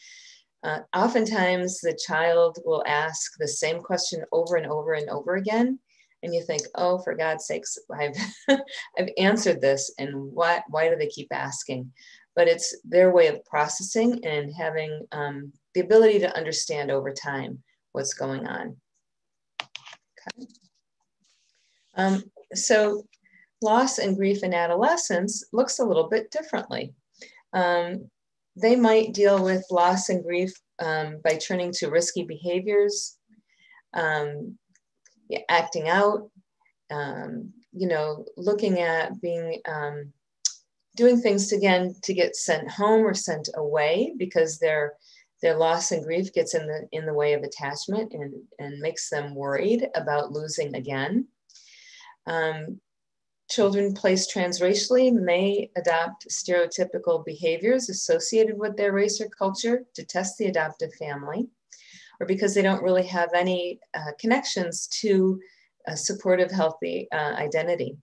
Uh, oftentimes, the child will ask the same question over and over and over again, and you think, "Oh, for God's sakes, I've I've answered this, and why why do they keep asking?" But it's their way of processing and having um, the ability to understand over time what's going on. Okay. Um, so loss and grief in adolescence looks a little bit differently. Um, they might deal with loss and grief um, by turning to risky behaviors, um, acting out, um, you know, looking at being, um, doing things to, again to get sent home or sent away because their their loss and grief gets in the in the way of attachment and and makes them worried about losing again. Um, children placed transracially may adopt stereotypical behaviors associated with their race or culture to test the adoptive family, or because they don't really have any uh, connections to a supportive, healthy uh, identity.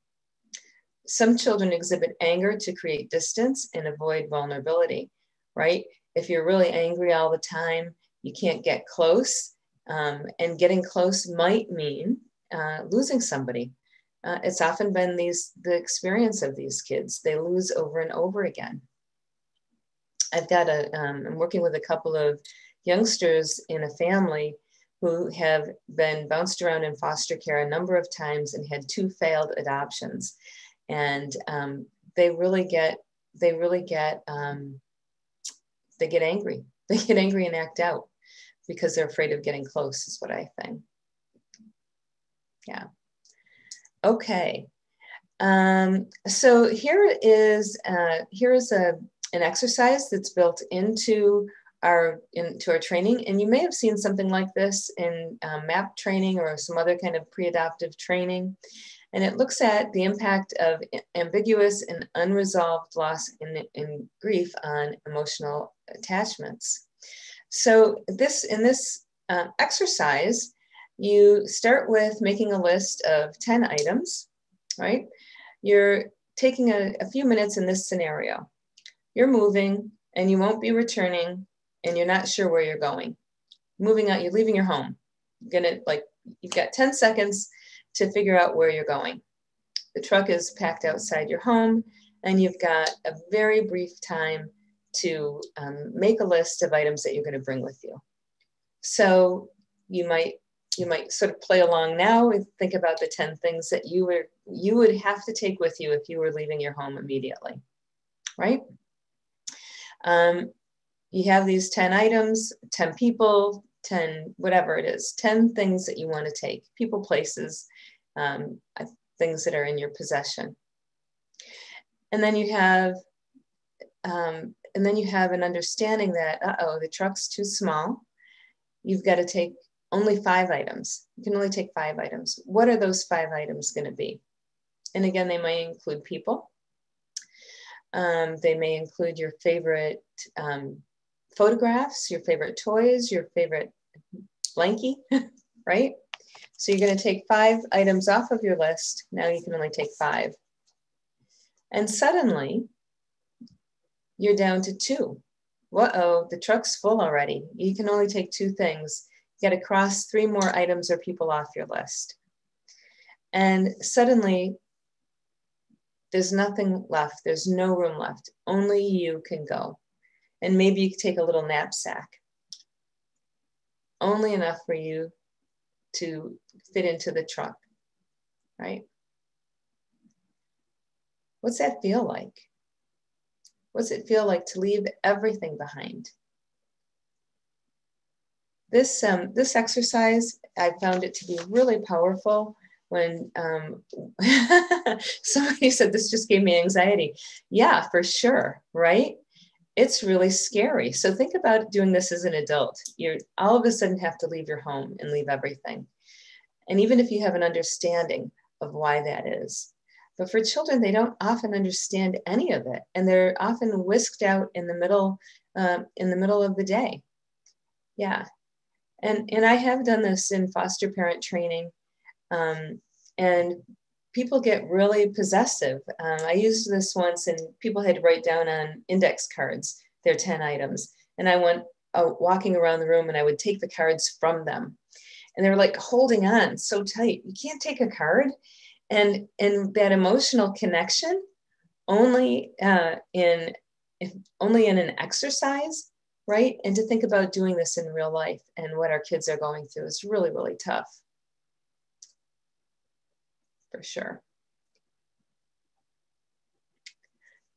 Some children exhibit anger to create distance and avoid vulnerability, right? If you're really angry all the time, you can't get close, um, and getting close might mean uh, losing somebody uh, it's often been these the experience of these kids. They lose over and over again. I've got a, um, I'm working with a couple of youngsters in a family who have been bounced around in foster care a number of times and had two failed adoptions. And um, they really get, they really get, um, they get angry. They get angry and act out because they're afraid of getting close is what I think. Yeah. Okay. Um, so here is uh, here is a an exercise that's built into our into our training, and you may have seen something like this in um, MAPP training or some other kind of pre-adoptive training. And it looks at the impact of ambiguous and unresolved loss and, and grief on emotional attachments. So this in this uh, exercise, you start with making a list of 10 items, right? You're taking a, a few minutes in this scenario. You're moving and you won't be returning and you're not sure where you're going. Moving out, you're leaving your home. You're gonna like, you've got 10 seconds to figure out where you're going. The truck is packed outside your home and you've got a very brief time to um, make a list of items that you're gonna bring with you. So you might you might sort of play along now and think about the 10 things that you were you would have to take with you if you were leaving your home immediately right? Um, you have these 10 items 10 people 10 whatever it is 10 things that you want to take people places um, things that are in your possession. And then you have um, and then you have an understanding that uh-oh the truck's too small. You've got to take only five items. You can only take five items. What are those five items going to be? And again, they may include people. Um, they may include your favorite um, photographs, your favorite toys, your favorite blankie, right? So you're going to take five items off of your list. Now you can only take five. And suddenly, you're down to two. Uh-oh, the truck's full already. You can only take two things get across three more items or people off your list. And suddenly, there's nothing left. There's no room left. Only you can go. And maybe you take a little knapsack. Only enough for you to fit into the truck, right? What's that feel like? What's it feel like to leave everything behind? This, um, this exercise, I found it to be really powerful when um, somebody said this just gave me anxiety. Yeah, for sure, right? It's really scary. So think about doing this as an adult. You're all of a sudden have to leave your home and leave everything. And even if you have an understanding of why that is. But for children, they don't often understand any of it, and they're often whisked out in the middle um, in the middle of the day. Yeah, and and I have done this in foster parent training, um, and people get really possessive. Um, I used this once, and people had to write down on index cards their ten items, and I went uh, walking around the room, and I would take the cards from them, and they were like holding on so tight. You can't take a card, and and that emotional connection only uh, in if only in an exercise right? And to think about doing this in real life and what our kids are going through is really, really tough. For sure.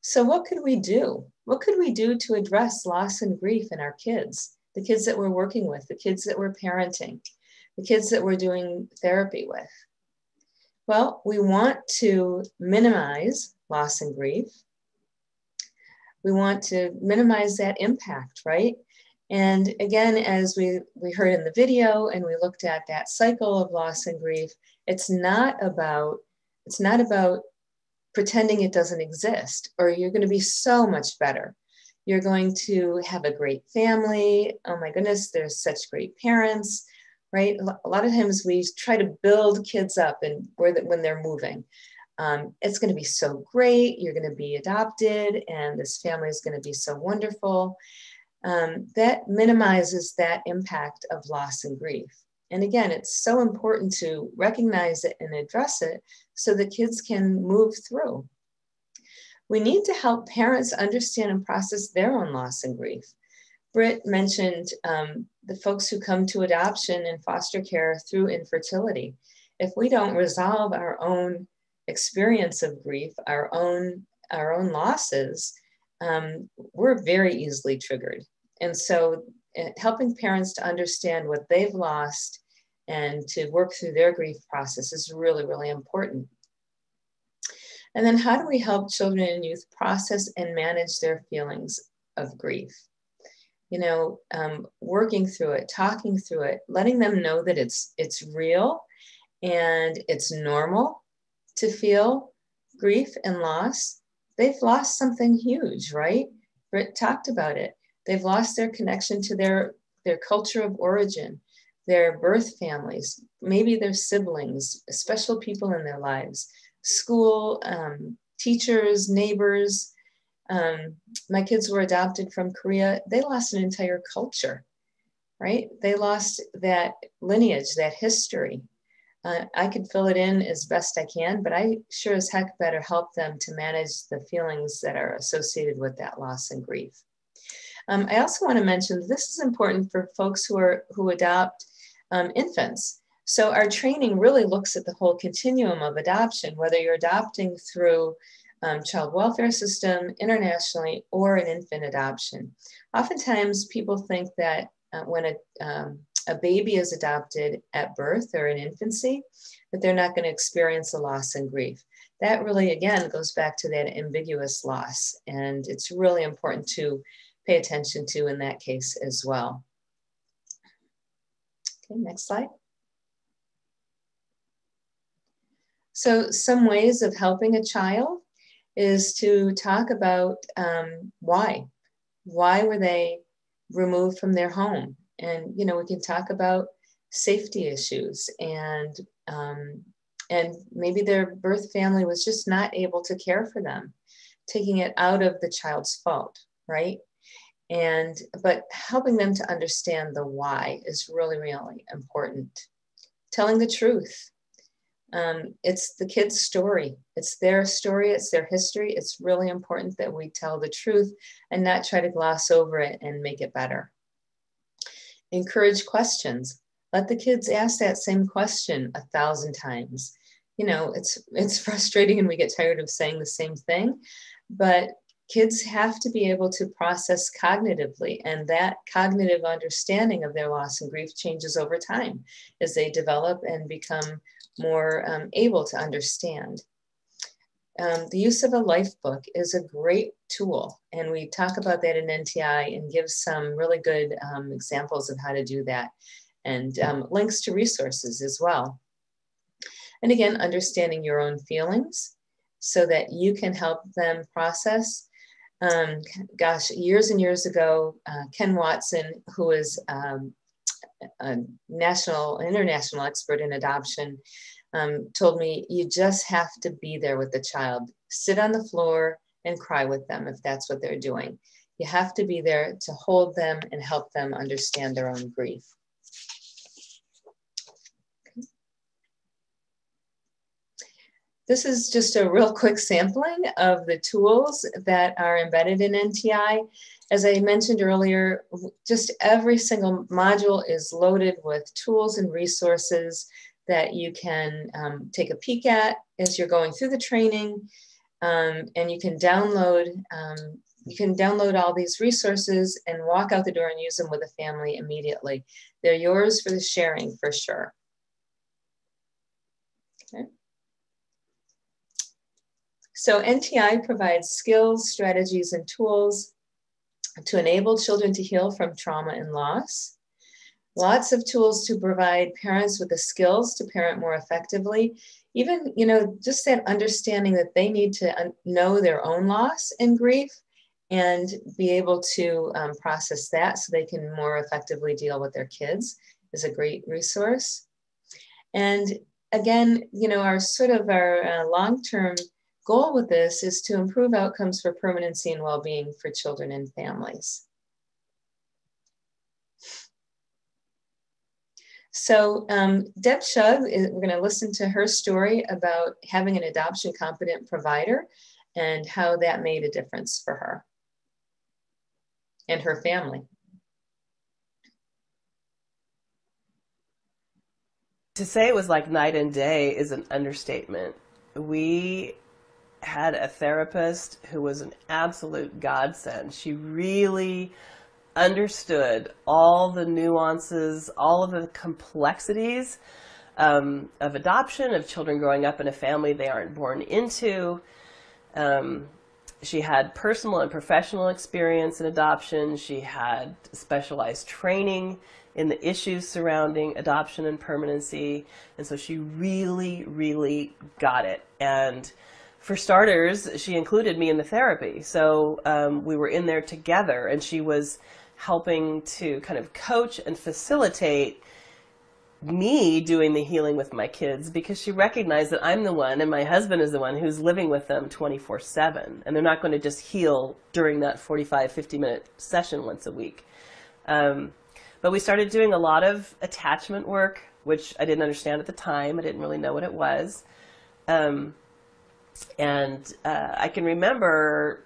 So, what could we do? What could we do to address loss and grief in our kids, the kids that we're working with, the kids that we're parenting, the kids that we're doing therapy with? Well, we want to minimize loss and grief. We want to minimize that impact, right? And again, as we, we heard in the video and we looked at that cycle of loss and grief, it's not about it's not about pretending it doesn't exist or you're going to be so much better. You're going to have a great family. Oh my goodness, there's such great parents right? A lot of times we try to build kids up and where when they're moving. Um, it's going to be so great. You're going to be adopted, and this family is going to be so wonderful. Um, that minimizes that impact of loss and grief. And again, it's so important to recognize it and address it so the kids can move through. We need to help parents understand and process their own loss and grief. Britt mentioned um, the folks who come to adoption and foster care through infertility. If we don't resolve our own experience of grief, our own our own losses, um, we're very easily triggered. And so, uh, helping parents to understand what they've lost and to work through their grief process is really, really important. And then, how do we help children and youth process and manage their feelings of grief? you know um, working through it talking through it letting them know that it's it's real and it's normal to feel grief and loss they've lost something huge right Britt talked about it they've lost their connection to their their culture of origin their birth families maybe their siblings special people in their lives school um, teachers neighbors um, my kids were adopted from Korea. They lost an entire culture, right? They lost that lineage, that history. Uh, I could fill it in as best I can, but I sure as heck better help them to manage the feelings that are associated with that loss and grief. Um, I also want to mention this is important for folks who are who adopt um, infants. So our training really looks at the whole continuum of adoption, whether you're adopting through um, child welfare system internationally or an infant adoption. Oftentimes, people think that uh, when a, um, a baby is adopted at birth or in infancy, that they're not going to experience a loss and grief. That really, again, goes back to that ambiguous loss. And it's really important to pay attention to in that case as well. Okay, next slide. So some ways of helping a child is to talk about um, why. Why were they removed from their home? And, you know, we can talk about safety issues and um, and maybe their birth family was just not able to care for them taking it out of the child's fault right and but helping them to understand the why is really really important telling the truth um, it's the kids' story. It's their story, it's their history. It's really important that we tell the truth and not try to gloss over it and make it better. Encourage questions. Let the kids ask that same question a thousand times. You know, it's it's frustrating and we get tired of saying the same thing, but kids have to be able to process cognitively and that cognitive understanding of their loss and grief changes over time as they develop and become more um, able to understand. Um, the use of a life book is a great tool, and we talk about that in NTI and give some really good um, examples of how to do that and um, links to resources as well. And again, understanding your own feelings so that you can help them process. Um, gosh, years and years ago, uh, Ken Watson, who is um, a national, international expert in adoption, um, told me you just have to be there with the child. Sit on the floor and cry with them if that's what they're doing. You have to be there to hold them and help them understand their own grief. this is just a real quick sampling of the tools that are embedded in NTI. As I mentioned earlier, just every single module is loaded with tools and resources that you can um, take a peek at as you're going through the training. Um, and you can download um, you can download all these resources and walk out the door and use them with a family immediately. They're yours for the sharing for sure. Okay. So NTI provides skills, strategies, and tools to enable children to heal from trauma and loss. Lots of tools to provide parents with the skills to parent more effectively. Even, you know, just that understanding that they need to know their own loss and grief and be able to um, process that so they can more effectively deal with their kids is a great resource. And again, you know, our sort of our uh, long-term goal with this is to improve outcomes for permanency and well-being for children and families. So um, Deb Shug, we're going to listen to her story about having an adoption competent provider and how that made a difference for her and her family. To say it was like night and day is an understatement. We had a therapist who was an absolute godsend. She really understood all the nuances, all of the complexities um, of adoption, of children growing up in a family they aren't born into. Um, she had personal and professional experience in adoption. She had specialized training in the issues surrounding adoption and permanency. And so she really, really got it. And for starters, she included me in the therapy. So um, we were in there together, and she was helping to kind of coach and facilitate me doing the healing with my kids because she recognized that I'm the one and my husband is the one who's living with them 24 7. And they're not going to just heal during that 45, 50 minute session once a week. Um, but we started doing a lot of attachment work, which I didn't understand at the time. I didn't really know what it was. Um, and uh, I can remember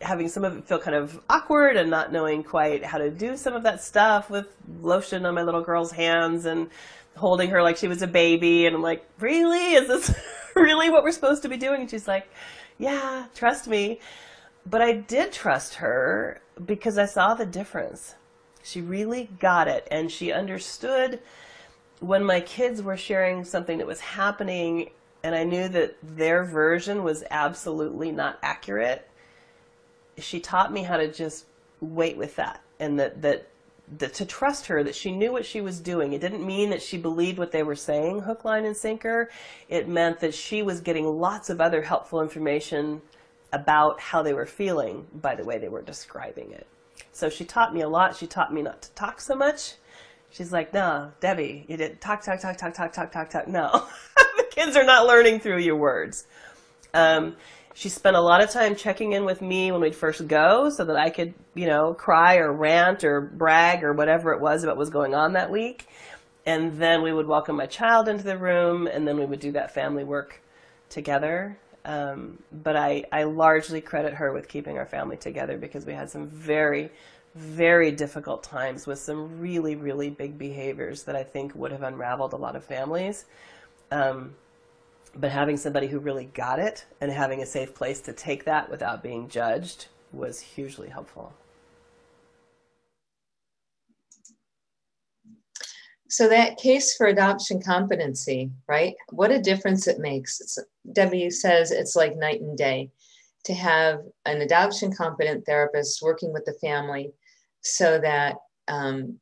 having some of it feel kind of awkward and not knowing quite how to do some of that stuff with lotion on my little girl's hands and holding her like she was a baby. And I'm like, really? Is this really what we're supposed to be doing? And she's like, yeah, trust me. But I did trust her because I saw the difference. She really got it. And she understood when my kids were sharing something that was happening and I knew that their version was absolutely not accurate, she taught me how to just wait with that and that, that, that to trust her that she knew what she was doing. It didn't mean that she believed what they were saying, hook, line, and sinker. It meant that she was getting lots of other helpful information about how they were feeling by the way they were describing it. So she taught me a lot. She taught me not to talk so much. She's like, no, Debbie, you didn't talk, talk, talk, talk, talk, talk, talk, talk. No. The kids are not learning through your words. Um, she spent a lot of time checking in with me when we'd first go so that I could, you know, cry or rant or brag or whatever it was about what was going on that week. And then we would welcome my child into the room and then we would do that family work together. Um, but I, I largely credit her with keeping our family together because we had some very, very difficult times with some really, really big behaviors that I think would have unraveled a lot of families. Um, but having somebody who really got it and having a safe place to take that without being judged was hugely helpful. So that case for adoption competency, right? What a difference it makes. It's, Debbie says it's like night and day to have an adoption competent therapist working with the family so that um,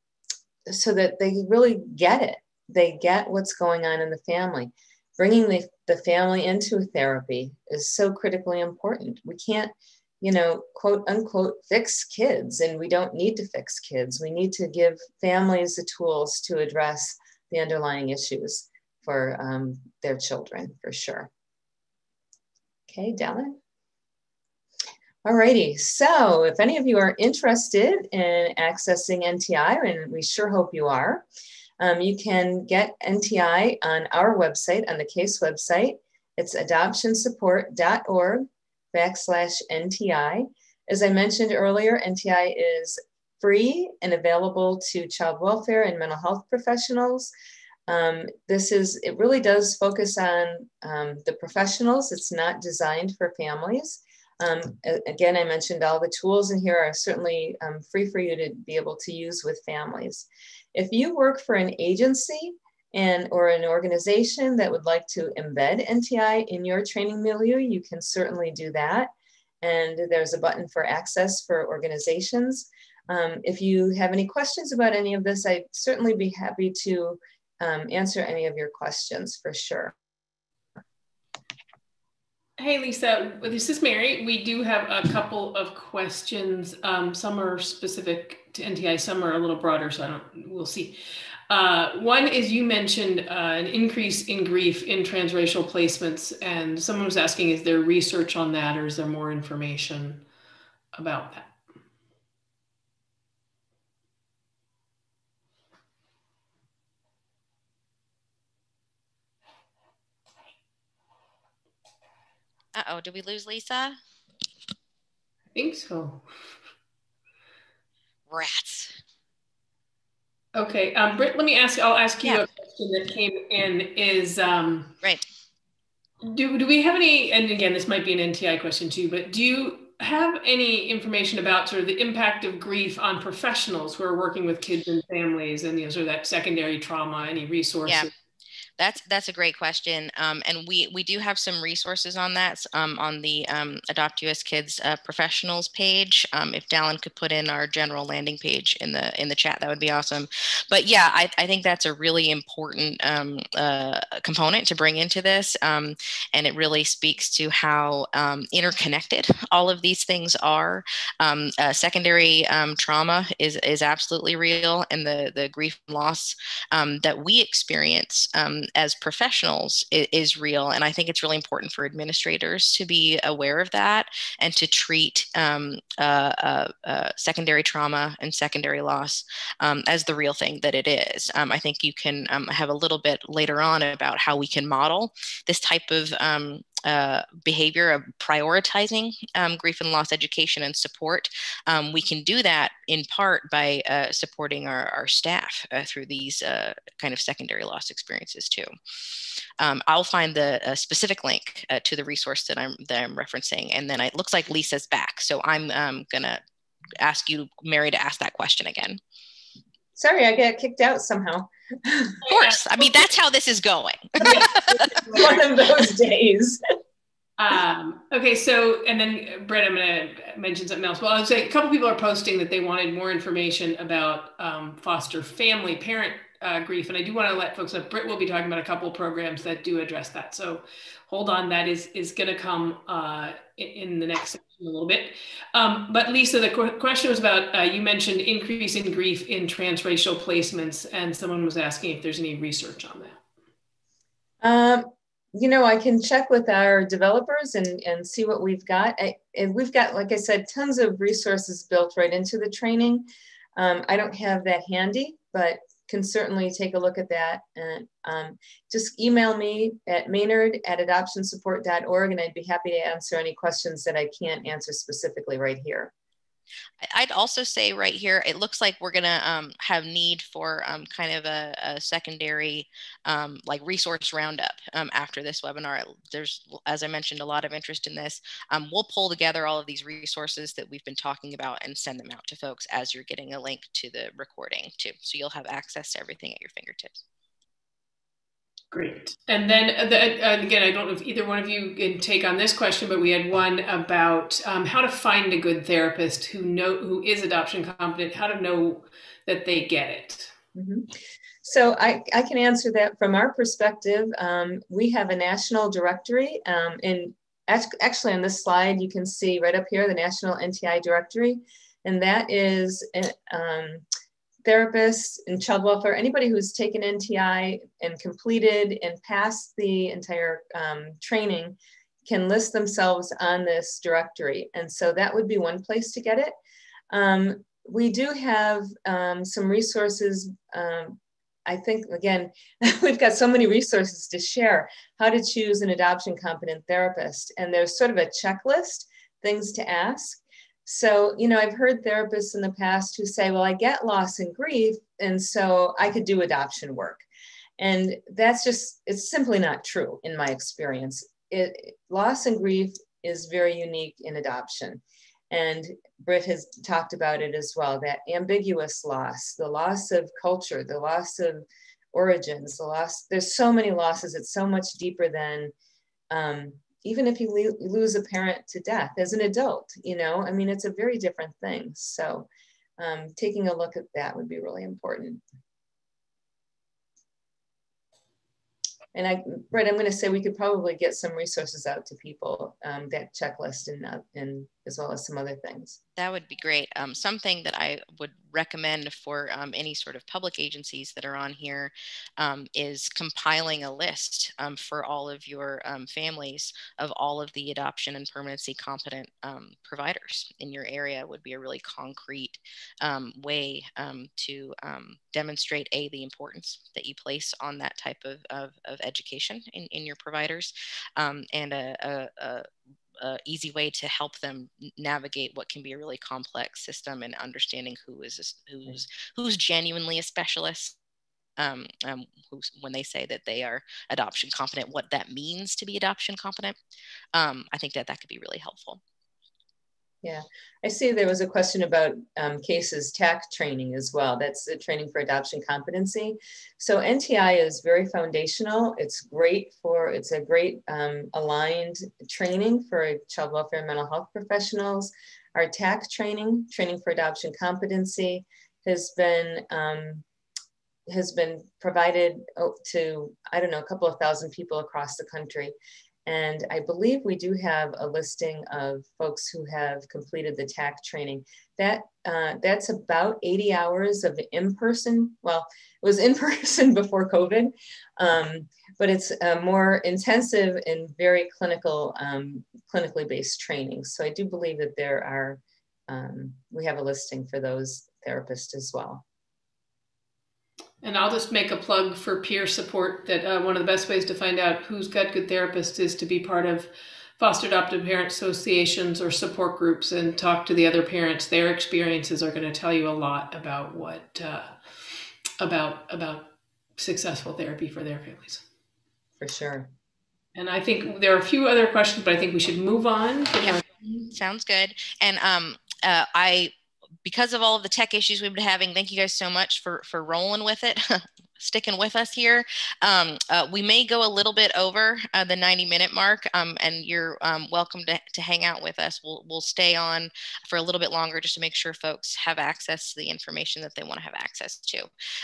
so that they really get it. They get what's going on in the family bringing the, the family into therapy is so critically important. We can't, you know, quote unquote, fix kids, and we don't need to fix kids. We need to give families the tools to address the underlying issues for um, their children, for sure. Okay, Dylan. Alrighty, so if any of you are interested in accessing NTI, and we sure hope you are, um, you can get NTI on our website, on the CASE website, It's adoptionsupport.org backslash NTI. As I mentioned earlier, NTI is free and available to child welfare and mental health professionals. Um, this is, it really does focus on um, the professionals. It's not designed for families. Um, again, I mentioned all the tools in here are certainly um, free for you to be able to use with families. If you work for an agency and or an organization that would like to embed NTI in your training milieu, you can certainly do that. And there's a button for access for organizations. Um, if you have any questions about any of this, I'd certainly be happy to um, answer any of your questions for sure. Hey, Lisa, this is Mary. We do have a couple of questions. Um, some are specific to NTI, some are a little broader, so I don't, we'll see. Uh, one is you mentioned uh, an increase in grief in transracial placements, and someone was asking, is there research on that or is there more information about that? Uh-oh, did we lose Lisa? I think so. Rats. Okay, um, Britt, let me ask, I'll ask you yeah. a question that came in is, um, right. Do, do we have any, and again, this might be an NTI question too, but do you have any information about sort of the impact of grief on professionals who are working with kids and families and, you know, sort of that secondary trauma, any resources? Yeah. That's that's a great question, um, and we we do have some resources on that um, on the um, Adopt US Kids uh, professionals page. Um, if Dallin could put in our general landing page in the in the chat, that would be awesome. But yeah, I, I think that's a really important um, uh, component to bring into this, um, and it really speaks to how interconnected all of these things are. Uh, secondary trauma is is absolutely real, and the the grief and loss that we experience. Um, as professionals is, is, real. And I think it's really important for administrators to be aware of that and to treat um, uh, uh, uh, secondary trauma and secondary loss um, as the real thing that it is. Um, I think you can um, have a little bit later on about how we can model this type of um, uh, behavior of prioritizing um, grief and loss education and support. Um, we can do that in part by uh, supporting our, our staff uh, through these uh, kind of secondary loss experiences too. Um, I'll find the specific link uh, to the resource that I'm that I'm referencing, and then it looks like Lisa's back, so I'm um, gonna ask you, Mary, to ask that question again. Sorry, I got kicked out somehow. Of course. I mean, that's how this is going. One of those days. Um, okay, so and then Britt, I'm going to mention something else. Well, I would say a couple people are posting that they wanted more information about um, foster family parent uh, grief, and I do want to let folks know. Britt will be talking about a couple programs that do address that. So hold on, that is is going to come uh, in, in, the next section a little bit. Um, but Lisa, the qu question was about uh, you mentioned increase in grief in transracial placements, and someone was asking if there's any research on that. Um, you know, I can check with our developers and, and see what we've got. I, and we've got, like I said, tons of resources built right into the training. Um, I don't have that handy, but can certainly take a look at that. And um, just email me at maynard at adoptionsupport.org and I'd be happy to answer any questions that I can't answer specifically right here. I'd also say right here, it looks like we're going to um, have need for um, kind of a, a secondary um, like resource roundup um, after this webinar. There's, as I mentioned, a lot of interest in this. Um, we'll pull together all of these resources that we've been talking about and send them out to folks as you're getting a link to the recording too. So you'll have access to everything at your fingertips. Great. And then uh, the, uh, again, I don't know if either one of you can take on this question, but we had one about um, how to find a good therapist who know who is adoption competent, how to know that they get it. Mm-hmm. So I, I can answer that from our perspective. Um, we have a national directory. Um, and actually, on this slide, you can see right up here the National NTI Directory, and that is um, therapists and child welfare, anybody who's taken NTI and completed and passed the entire um, training can list themselves on this directory. And so that would be one place to get it. Um, we do have um, some resources um, I think, again, we've got so many resources to share how to choose an adoption competent therapist. And there's sort of a checklist, things to ask. So, you know, I've heard therapists in the past who say, well, I get loss and grief, and so I could do adoption work. And that's just, it's simply not true in my experience. It, loss and grief is very unique in adoption. And Britt has talked about it as well that ambiguous loss, the loss of culture, the loss of origins, the loss, there's so many losses, it's so much deeper than um, even if you lo- lose a parent to death as an adult, you know, I mean, it's a very different thing. So um, taking a look at that would be really important. and I, Britt, I'm going to say we could probably get some resources out to people, um, that checklist and, uh, and as well as some other things. That would be great. Um, something that I would recommend for um, any sort of public agencies that are on here um, is compiling a list um, for all of your um, families of all of the adoption and permanency competent um, providers in your area would be a really concrete way to demonstrate a the importance that you place on that type of, of, of education in, in your providers and a, a, a uh, easy way to help them navigate what can be a really complex system and understanding who is who's who's genuinely a specialist um, um, who's, when they say that they are adoption competent, what that means to be adoption competent. Um, I think that that could be really helpful. Yeah, I see there was a question about um, CASE's TAC training as well. That's the training for adoption competency. So NTI is very foundational. It's great for, it's a great um, aligned training for child welfare and mental health professionals. Our TAC training, training for adoption competency, has been um, has been provided oh, to I don't know a couple of thousand people across the country. And I believe we do have a listing of folks who have completed the TAC training. That uh, that's about 80 hours of in-person. Well, it was in person before COVID, um, but it's more intensive and very clinical, um, clinically based training. So I do believe that there are um, we have a listing for those therapists as well. And I'll just make a plug for peer support that uh, one of the best ways to find out who's got good therapists is to be part of foster adoptive parent associations or support groups and talk to the other parents. Their experiences are going to tell you a lot about what uh, about about successful therapy for their families. For sure. And I think there are a few other questions, but I think we should move on. Yeah. Sounds good. And um, uh, I because of all of the tech issues we've been having, thank you guys so much for for rolling with it. sticking with us here. Um, uh, we may go a little bit over uh, the 90 minute mark um, and you're um, welcome to, to hang out with us. We'll, we'll stay on for a little bit longer just to make sure folks have access to the information that they want to have access to.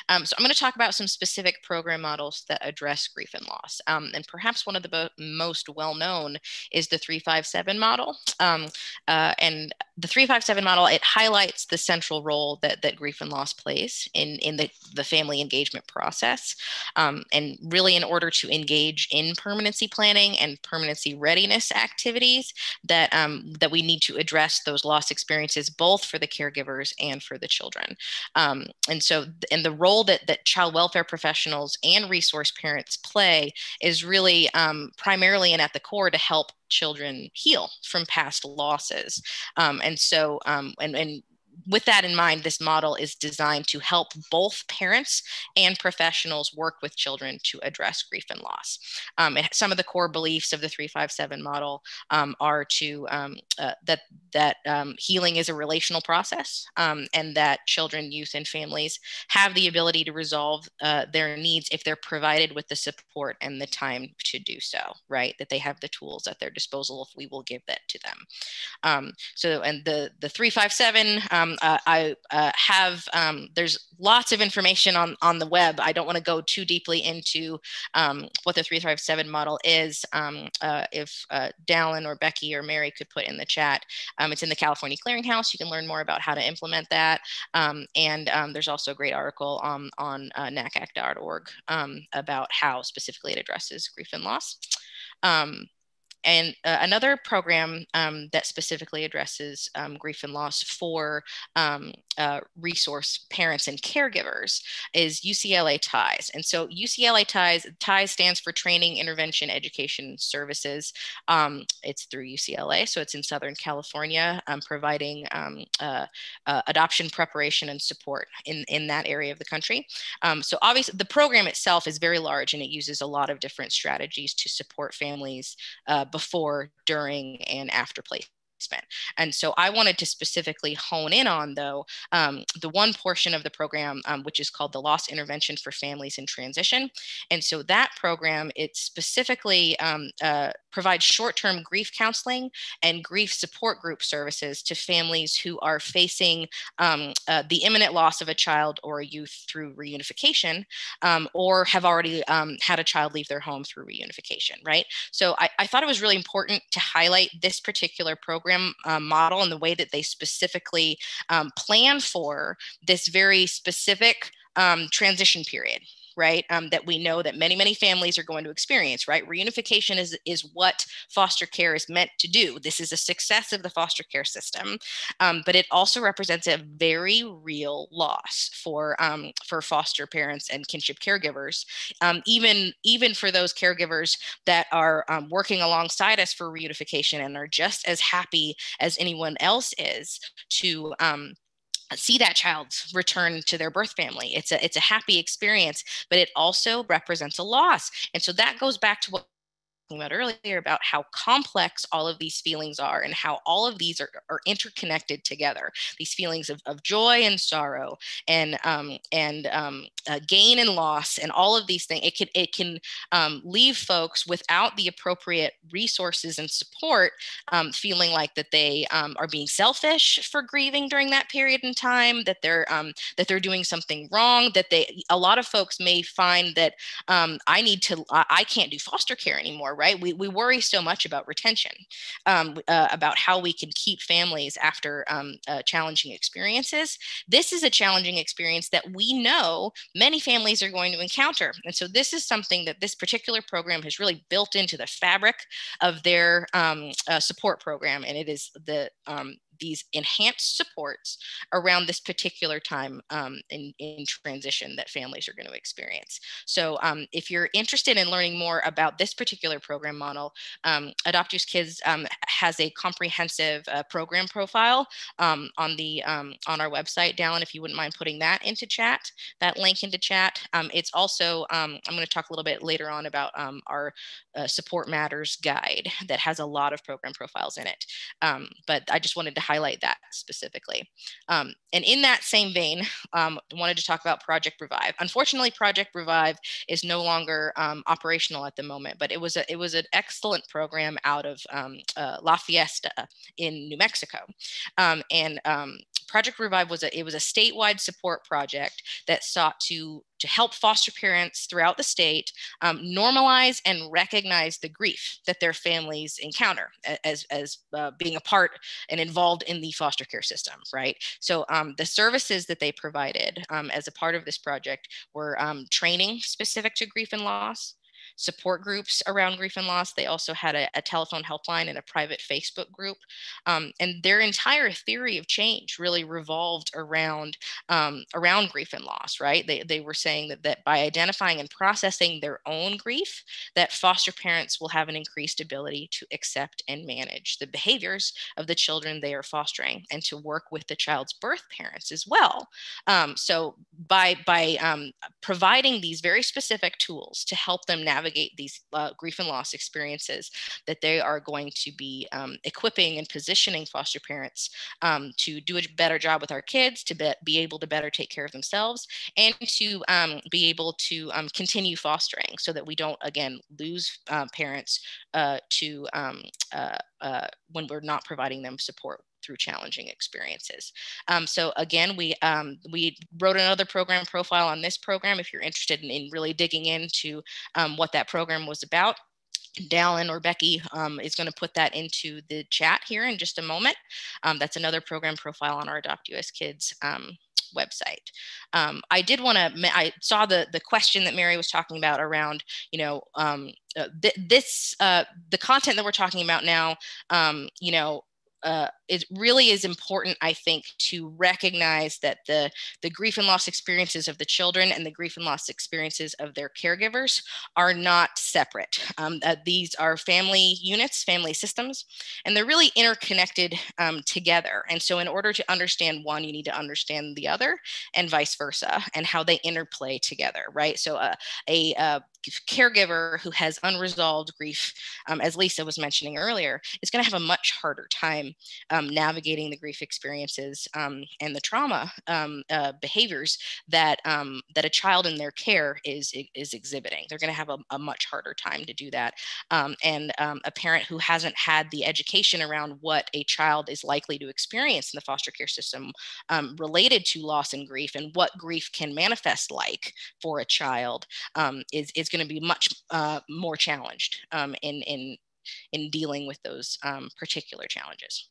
Um, so I'm going to talk about some specific program models that address grief and loss. Um, and perhaps one of the most well known is the 357 model. Um, uh, and the 357 model, it highlights the central role that, that grief and loss plays in, in the, the family engagement process process. Um, and really, in order to engage in permanency planning and permanency readiness activities, that um, that we need to address those loss experiences both for the caregivers and for the children. Um, and so, and the role that that child welfare professionals and resource parents play is really um, primarily and at the core to help children heal from past losses. Um, and so, um, and, and with that in mind, this model is designed to help both parents and professionals work with children to address grief and loss. Um, some of the core beliefs of the 357 model um, are to um, uh, that that um, healing is a relational process um, and that children, youth, and families have the ability to resolve uh, their needs if they're provided with the support and the time to do so, right? That they have the tools at their disposal if we will give that to them. Um, so, and the, the 357 um, uh, I uh, have, um, there's lots of information on, on the web. I don't want to go too deeply into um, what the 357 model is. Um, uh, if uh, Dallin or Becky or Mary could put in the chat, um, it's in the California Clearinghouse. You can learn more about how to implement that. And there's also a great article on, on uh, nacac.org about how specifically it addresses grief and loss. Um, and uh, another program um, that specifically addresses um, grief and loss for um, uh, resource parents and caregivers is UCLA TIES. And so UCLA TIES, TIES stands for Training Intervention Education Services. Um, it's through UCLA, so it's in Southern California, um, providing um, uh, uh, adoption preparation and support in, in that area of the country. so obviously the program itself is very large and it uses a lot of different strategies to support families uh, before, during, and after placement And so I wanted to specifically hone in on, though, um, the one portion of the program, um, which is called the Loss Intervention for Families in Transition. And so that program, it specifically um, uh, provides short-term grief counseling and grief support group services to families who are facing um, uh, the imminent loss of a child or a youth through reunification um, or have already um, had a child leave their home through reunification, right? So I, I thought it was really important to highlight this particular program program um, model and the way that they specifically um, plan for this very specific um, transition period right um, that we know that many many families are going to experience right? Reunification is is what foster care is meant to do. This is a success of the foster care system um, but it also represents a very real loss for um, for foster parents and kinship caregivers um, even even for those caregivers that are um, working alongside us for reunification and are just as happy as anyone else is to um, see that child return to their birth family. It's a it's a happy experience but it also represents a loss. And so that goes back to what about earlier about how complex all of these feelings are and how all of these are, are interconnected together. These feelings of, of joy and sorrow and um, and um, uh, gain and loss and all of these things it can it can um, leave folks without the appropriate resources and support um, feeling like that they um, are being selfish for grieving during that period in time that they're um, that they're doing something wrong that they a lot of folks may find that I need to I can't do foster care anymore right? We, we worry so much about retention, um, uh, about how we can keep families after um, uh, challenging experiences. This is a challenging experience that we know many families are going to encounter. And so this is something that this particular program has really built into the fabric of their um, uh, support program. And it is the um, these enhanced supports around this particular time um, in, in transition that families are going to experience. So um, if you're interested in learning more about this particular program model, um, Adopt US Kids um, has a comprehensive uh, program profile um, on the um, on our website. Dallin, if you wouldn't mind putting that into chat, that link into chat. it's also, I'm going to talk a little bit later on about our uh, Support Matters guide that has a lot of program profiles in it. but I just wanted to highlight that specifically. Um, and in that same vein, um, wanted to talk about Project Revive. Unfortunately, Project Revive is no longer um, operational at the moment, but it was a, it was an excellent program out of um, uh, La Fiesta in New Mexico. Um, and um, Project Revive was a it was a statewide support project that sought to to help foster parents throughout the state um, normalize and recognize the grief that their families encounter as as uh, being a part and involved in the foster care system, right? So um, the services that they provided um, as a part of this project were um, training specific to grief and loss, support groups around grief and loss. They also had a, a telephone helpline and a private Facebook group. Um, and their entire theory of change really revolved around um, around grief and loss, right? They, they were saying that, that by identifying and processing their own grief, that foster parents will have an increased ability to accept and manage the behaviors of the children they are fostering and to work with the child's birth parents as well. Um, so by, by um, providing these very specific tools to help them navigate navigate these uh, grief and loss experiences, that they are going to be um, equipping and positioning foster parents um, to do a better job with our kids, to be, be able to better take care of themselves, and to um, be able to um, continue fostering so that we don't, again, lose uh, parents uh, to um, uh, uh, when we're not providing them support through challenging experiences. Um, so again, we um, we wrote another program profile on this program if you're interested in, in really digging into um, what that program was about. Dallin or Becky um, is going to put that into the chat here in just a moment. Um, that's another program profile on our Adopt US Kids um, website. Um, I did want to, I saw the, the question that Mary was talking about around, you know, um, uh, th this, uh, the content that we're talking about now, um, you know, uh, it really is important, I think, to recognize that the, the grief and loss experiences of the children and the grief and loss experiences of their caregivers are not separate. Um, uh, these are family units, family systems, and they're really interconnected um, together. And so, in order to understand one, you need to understand the other, and vice versa, and how they interplay together, right? So, uh, a, a caregiver who has unresolved grief, um, as Lisa was mentioning earlier, is going to have a much harder time um, navigating the grief experiences um, and the trauma um, uh, behaviors that um, that a child in their care is is exhibiting. They're going to have a, a, much harder time to do that. Um, and a parent who hasn't had the education around what a child is likely to experience in the foster care system related to loss and grief and what grief can manifest like for a child is is going to be much uh, more challenged um, in in in dealing with those um, particular challenges.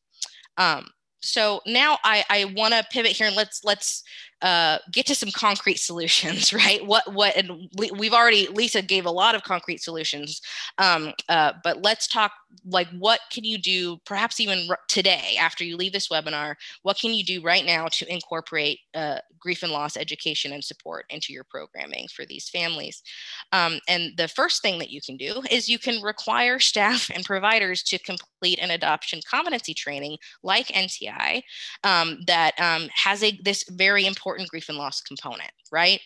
Um, so now I, I want to pivot here and let's let's uh, get to some concrete solutions, right? What what and we've already Lisa gave a lot of concrete solutions, um, uh, but let's talk like what can you do, perhaps even today after you leave this webinar, what can you do right now to incorporate uh, grief and loss education and support into your programming for these families? Um, and the first thing that you can do is you can require staff and providers to complete an adoption competency training like NTI um, that um, has a this very important important grief and loss component, right?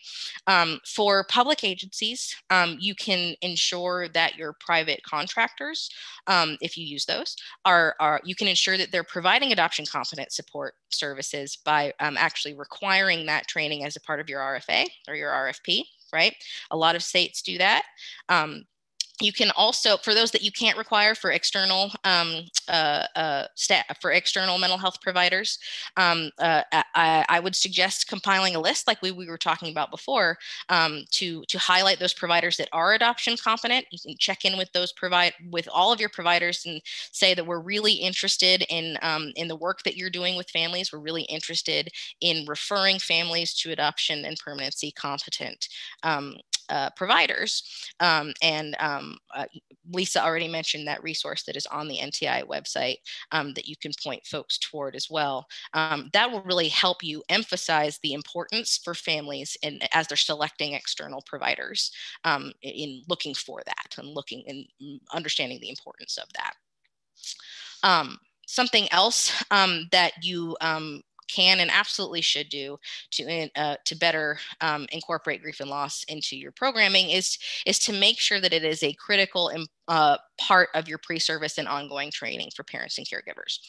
Um, for public agencies, um, you can ensure that your private contractors, um, if you use those, are, are you can ensure that they're providing adoption competent support services by um, actually requiring that training as a part of your RFA or your RFP, right? A lot of states do that. Um, you can also for those that you can't require for external um, uh, uh, staff for external mental health providers um, uh, I, I, would suggest compiling a list like we, we were talking about before um, to to highlight those providers that are adoption competent. You can check in with those provide with all of your providers and say that we're really interested in um, in the work that you're doing with families. We're really interested in referring families to adoption and permanency competent um, uh, providers. Um, and um, uh, Lisa already mentioned that resource that is on the NTI website um, that you can point folks toward as well. Um, that will really help you emphasize the importance for families and as they're selecting external providers um, in looking for that and looking and mm, understanding the importance of that. Um, something else that you can and absolutely should do to uh, to better um, incorporate grief and loss into your programming is is to make sure that it is a critical uh, part of your pre-service and ongoing training for parents and caregivers.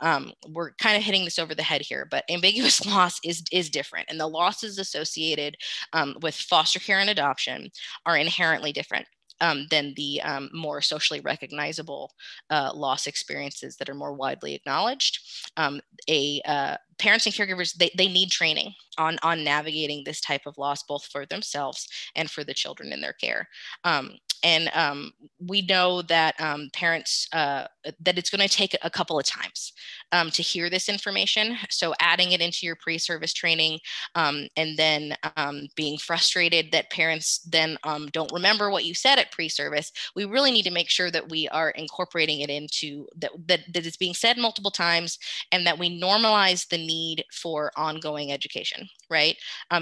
Um, we're kind of hitting this over the head here, but ambiguous loss is is different, and the losses associated um, with foster care and adoption are inherently different um, than the um, more socially recognizable uh, loss experiences that are more widely acknowledged. Um, a uh, parents and caregivers they, they need training on on navigating this type of loss both for themselves and for the children in their care. Um, and um, we know that um, parents uh, that it's going to take a couple of times um, to hear this information. So adding it into your pre-service training um, and then um, being frustrated that parents then don't remember what you said at pre-service we really need to make sure that we are incorporating it into that that, that it's being said multiple times and that we normalize the need for ongoing education right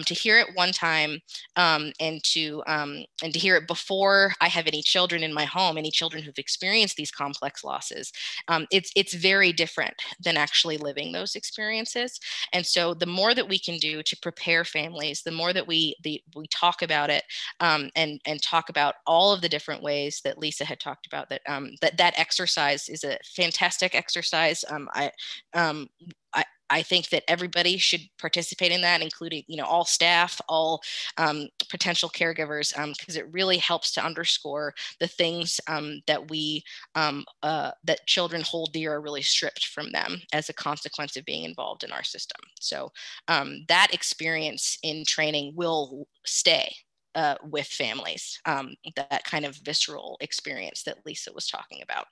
to hear it one time and to and to hear it before i have any children in my home, any children who've experienced these complex losses, um, it's it's very different than actually living those experiences. And so the more that we can do to prepare families, the more that we the, we talk about it um, and and talk about all of the different ways that Lisa had talked about that um, that that exercise is a fantastic exercise. Um, I um, I think that everybody should participate in that, including you know all staff, all um, potential caregivers, because um, it really helps to underscore the things um, that we um, uh, that children hold dear are really stripped from them as a consequence of being involved in our system. So um, that experience in training will stay uh, with families. Um, that kind of visceral experience that Lisa was talking about.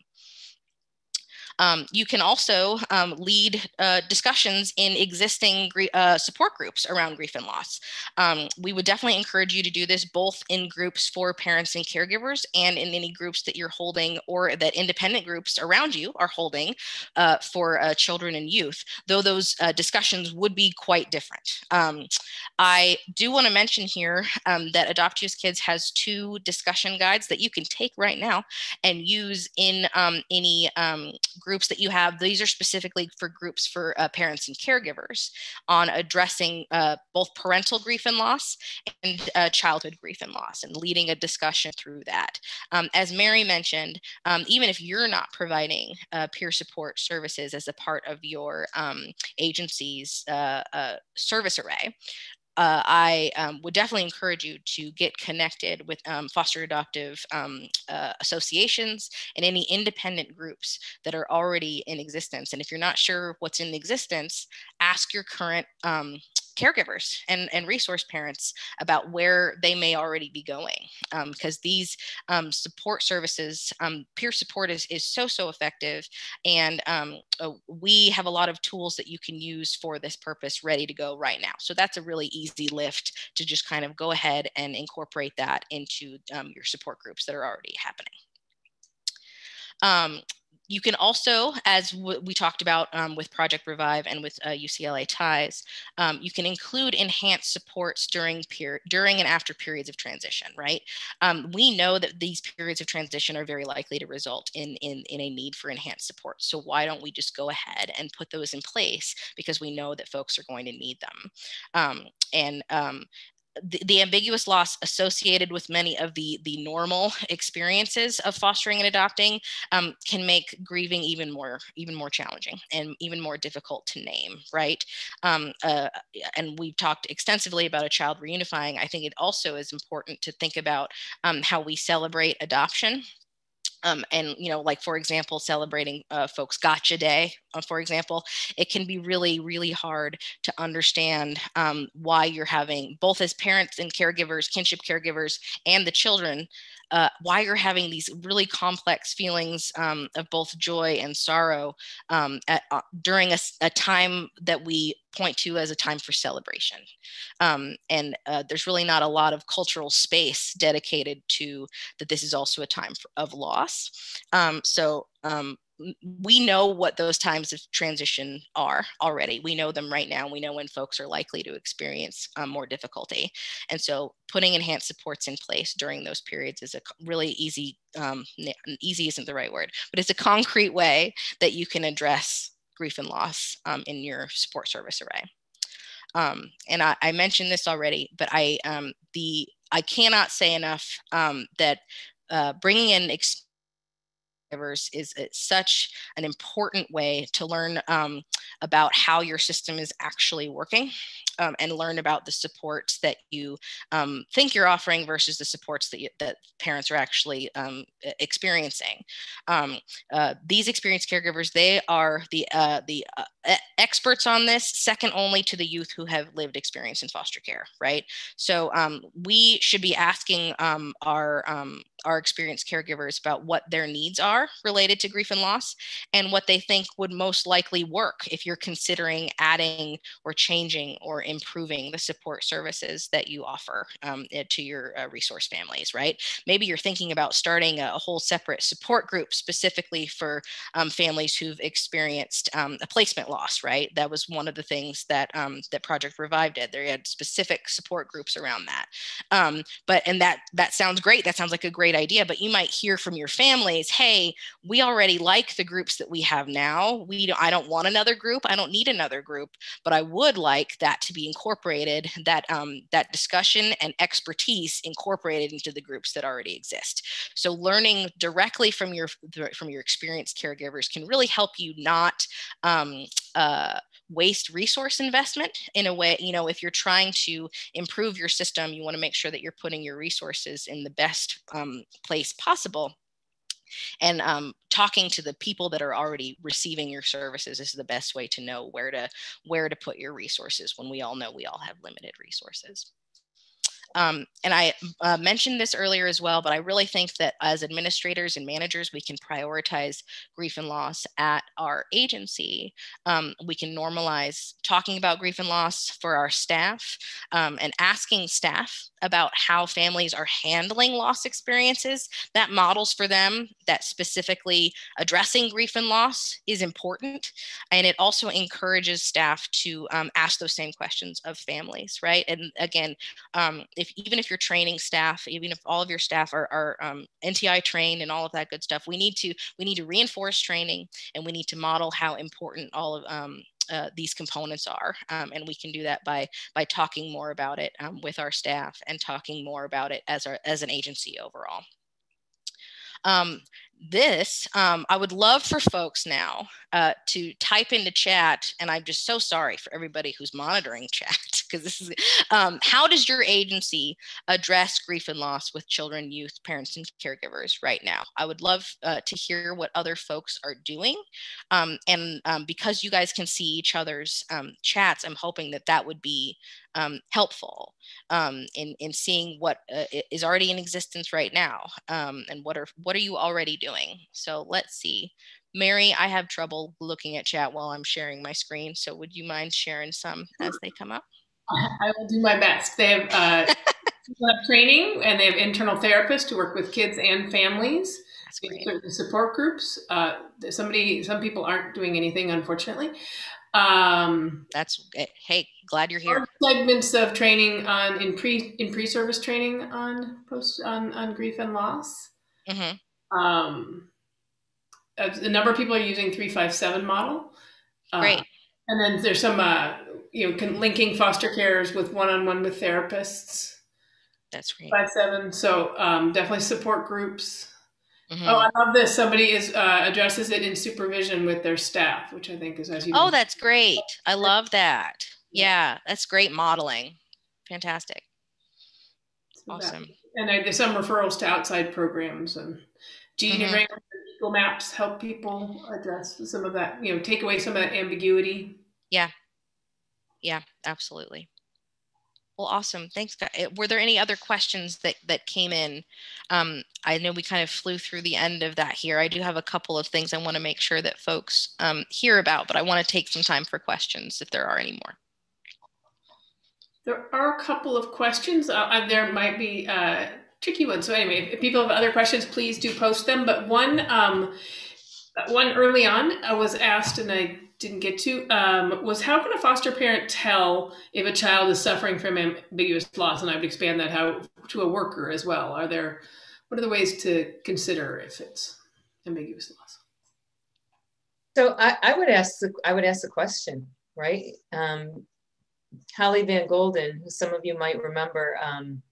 Um, you can also um, lead uh, discussions in existing uh, support groups around grief and loss. Um, we would definitely encourage you to do this both in groups for parents and caregivers and in any groups that you're holding or that independent groups around you are holding uh, for uh, children and youth, though those uh, discussions would be quite different. Um, I do want to mention here um, that Adopt US Kids has two discussion guides that you can take right now and use in um, any um, groups that you have. These are specifically for groups for uh, parents and caregivers on addressing uh, both parental grief and loss and uh, childhood grief and loss and leading a discussion through that. Um, as Mary mentioned, um, even if you're not providing uh, peer support services as a part of your um, agency's uh, uh, service array, uh, I um, would definitely encourage you to get connected with um, foster adoptive um, uh, associations and any independent groups that are already in existence. And if you're not sure what's in existence, ask your current um, caregivers and, and resource parents about where they may already be going because um, these um, support services um, peer support is, is so so effective. And um, uh, we have a lot of tools that you can use for this purpose ready to go right now. So that's a really easy lift to just kind of go ahead and incorporate that into um, your support groups that are already happening. Um, you can also, as we talked about um, with Project Revive and with uh, UCLA Ties, um, you can include enhanced supports during during and after periods of transition, right? Um, we know that these periods of transition are very likely to result in, in, in a need for enhanced support. So why don't we just go ahead and put those in place because we know that folks are going to need them. Um, and um, the, the, ambiguous loss associated with many of the the normal experiences of fostering and adopting um, can make grieving even more even more challenging and even more difficult to name right? Um, uh, and we've talked extensively about a child reunifying. I think it also is important to think about um, how we celebrate adoption um, and you know like for example celebrating uh, folks gotcha day uh, for example it can be really really hard to understand um, why you're having both as parents and caregivers kinship caregivers and the children uh, why you're having these really complex feelings um, of both joy and sorrow um, at, uh, during a, a, time that we point to as a time for celebration. Um, and uh, there's really not a lot of cultural space dedicated to that this is also a time for, of loss. Um, so um, we know what those times of transition are already. We know them right now. We know when folks are likely to experience um, more difficulty. And so putting enhanced supports in place during those periods is a really easy, um, easy isn't the right word, but it's a concrete way that you can address grief and loss um, in your support service array. Um, and I, I, mentioned this already, but I, um, the, I cannot say enough um, that uh, bringing in is such an important way to learn um, about how your system is actually working um, and learn about the supports that you um, think you're offering versus the supports that, you, that parents are actually um, experiencing. Um, uh, these experienced caregivers, they are the, uh, the uh, experts on this, second only to the youth who have lived experience in foster care, right? So um, we should be asking um, our, our experienced caregivers about what their needs are related to grief and loss and what they think would most likely work if you're considering adding or changing or improving the support services that you offer um, eh, to your uh, resource families, right? Maybe you're thinking about starting a, whole separate support group specifically for um, families who've experienced um, a placement loss, right? That was one of the things that um, that Project Revive did. They had specific support groups around that. Um, but and that that sounds great. That sounds like a great idea. But you might hear from your families, "Hey, we already like the groups that we have now. We don't, I don't want another group. I don't need another group, but I would like that to be incorporated that um, that discussion and expertise incorporated into the groups that already exist. So learning directly from your from your experienced caregivers can really help you not um, uh, waste resource investment in a way you know if you're trying to improve your system you want to make sure that you're putting your resources in the best um, place possible and um, talking to the people that are already receiving your services is the best way to know where to where to put your resources when we all know we all have limited resources um, and I uh, mentioned this earlier as well, but I really think that as administrators and managers, we can prioritize grief and loss at our agency. Um, we can normalize talking about grief and loss for our staff um, and asking staff about how families are handling loss experiences. That models for them that specifically addressing grief and loss is important. And it also encourages staff to um, ask those same questions of families, right? And again, um, if even if you're training staff, even if all of your staff are, are um, NTI trained and all of that good stuff, we need to we need to reinforce training and we need to model how important all of um, uh, these components are. Um, and we can do that by, by talking more about it um, with our staff and talking more about it as, our, as an agency overall. Um, this, um, I would love for folks now uh, to type into chat, and I'm just so sorry for everybody who's monitoring chat because this is um, how does your agency address grief and loss with children, youth, parents, and caregivers right now? I would love uh, to hear what other folks are doing, um, and um, because you guys can see each other's um, chats, I'm hoping that that would be um, helpful um, in in seeing what uh, is already in existence right now, um, and what are what are you already doing. So let's see. Mary, I have trouble looking at chat while I'm sharing my screen. So would you mind sharing some as they come up? I will do my best. They have, uh, have training and they have internal therapists to work with kids and families. Certain support groups. Uh, somebody, some people aren't doing anything, unfortunately. Um, That's eh, hey, glad you're here. Segments of training on in pre in pre service training on post on on grief and loss. Mm-hmm. Um, a number of people are using three five seven model. Uh, Great. And then there's some uh, you know can, linking foster carers with one on one with therapists. That's great. Five seven. So um, definitely support groups. Mm-hmm. Oh, I love this. Somebody is uh, addresses it in supervision with their staff, which I think is as you. Oh, that's great. I love that. Yeah, that's great modeling. Fantastic. Awesome. And I, there's some referrals to outside programs and genograms mm-hmm. and eco maps help people address some of that. You know, take away some of that ambiguity. Yeah. Yeah, absolutely. Well, awesome. Thanks. Eh, were there any other questions that, that came in? Um, I know we kind of flew through the end of that here. I do have a couple of things I want to make sure that folks um, hear about, but I want to take some time for questions if there are any more. There are a couple of questions. Uh, there might be uh, tricky ones. So anyway, if people have other questions, please do post them. But one, um, one early on, I was asked, and I didn't get to um, was how can a foster parent tell if a child is suffering from ambiguous loss? And I would expand that how to a worker as well. Are there what are the ways to consider if it's ambiguous loss? So I, I would ask the I would ask the question, right? Um, Holly Van Gulden, who some of you might remember, um,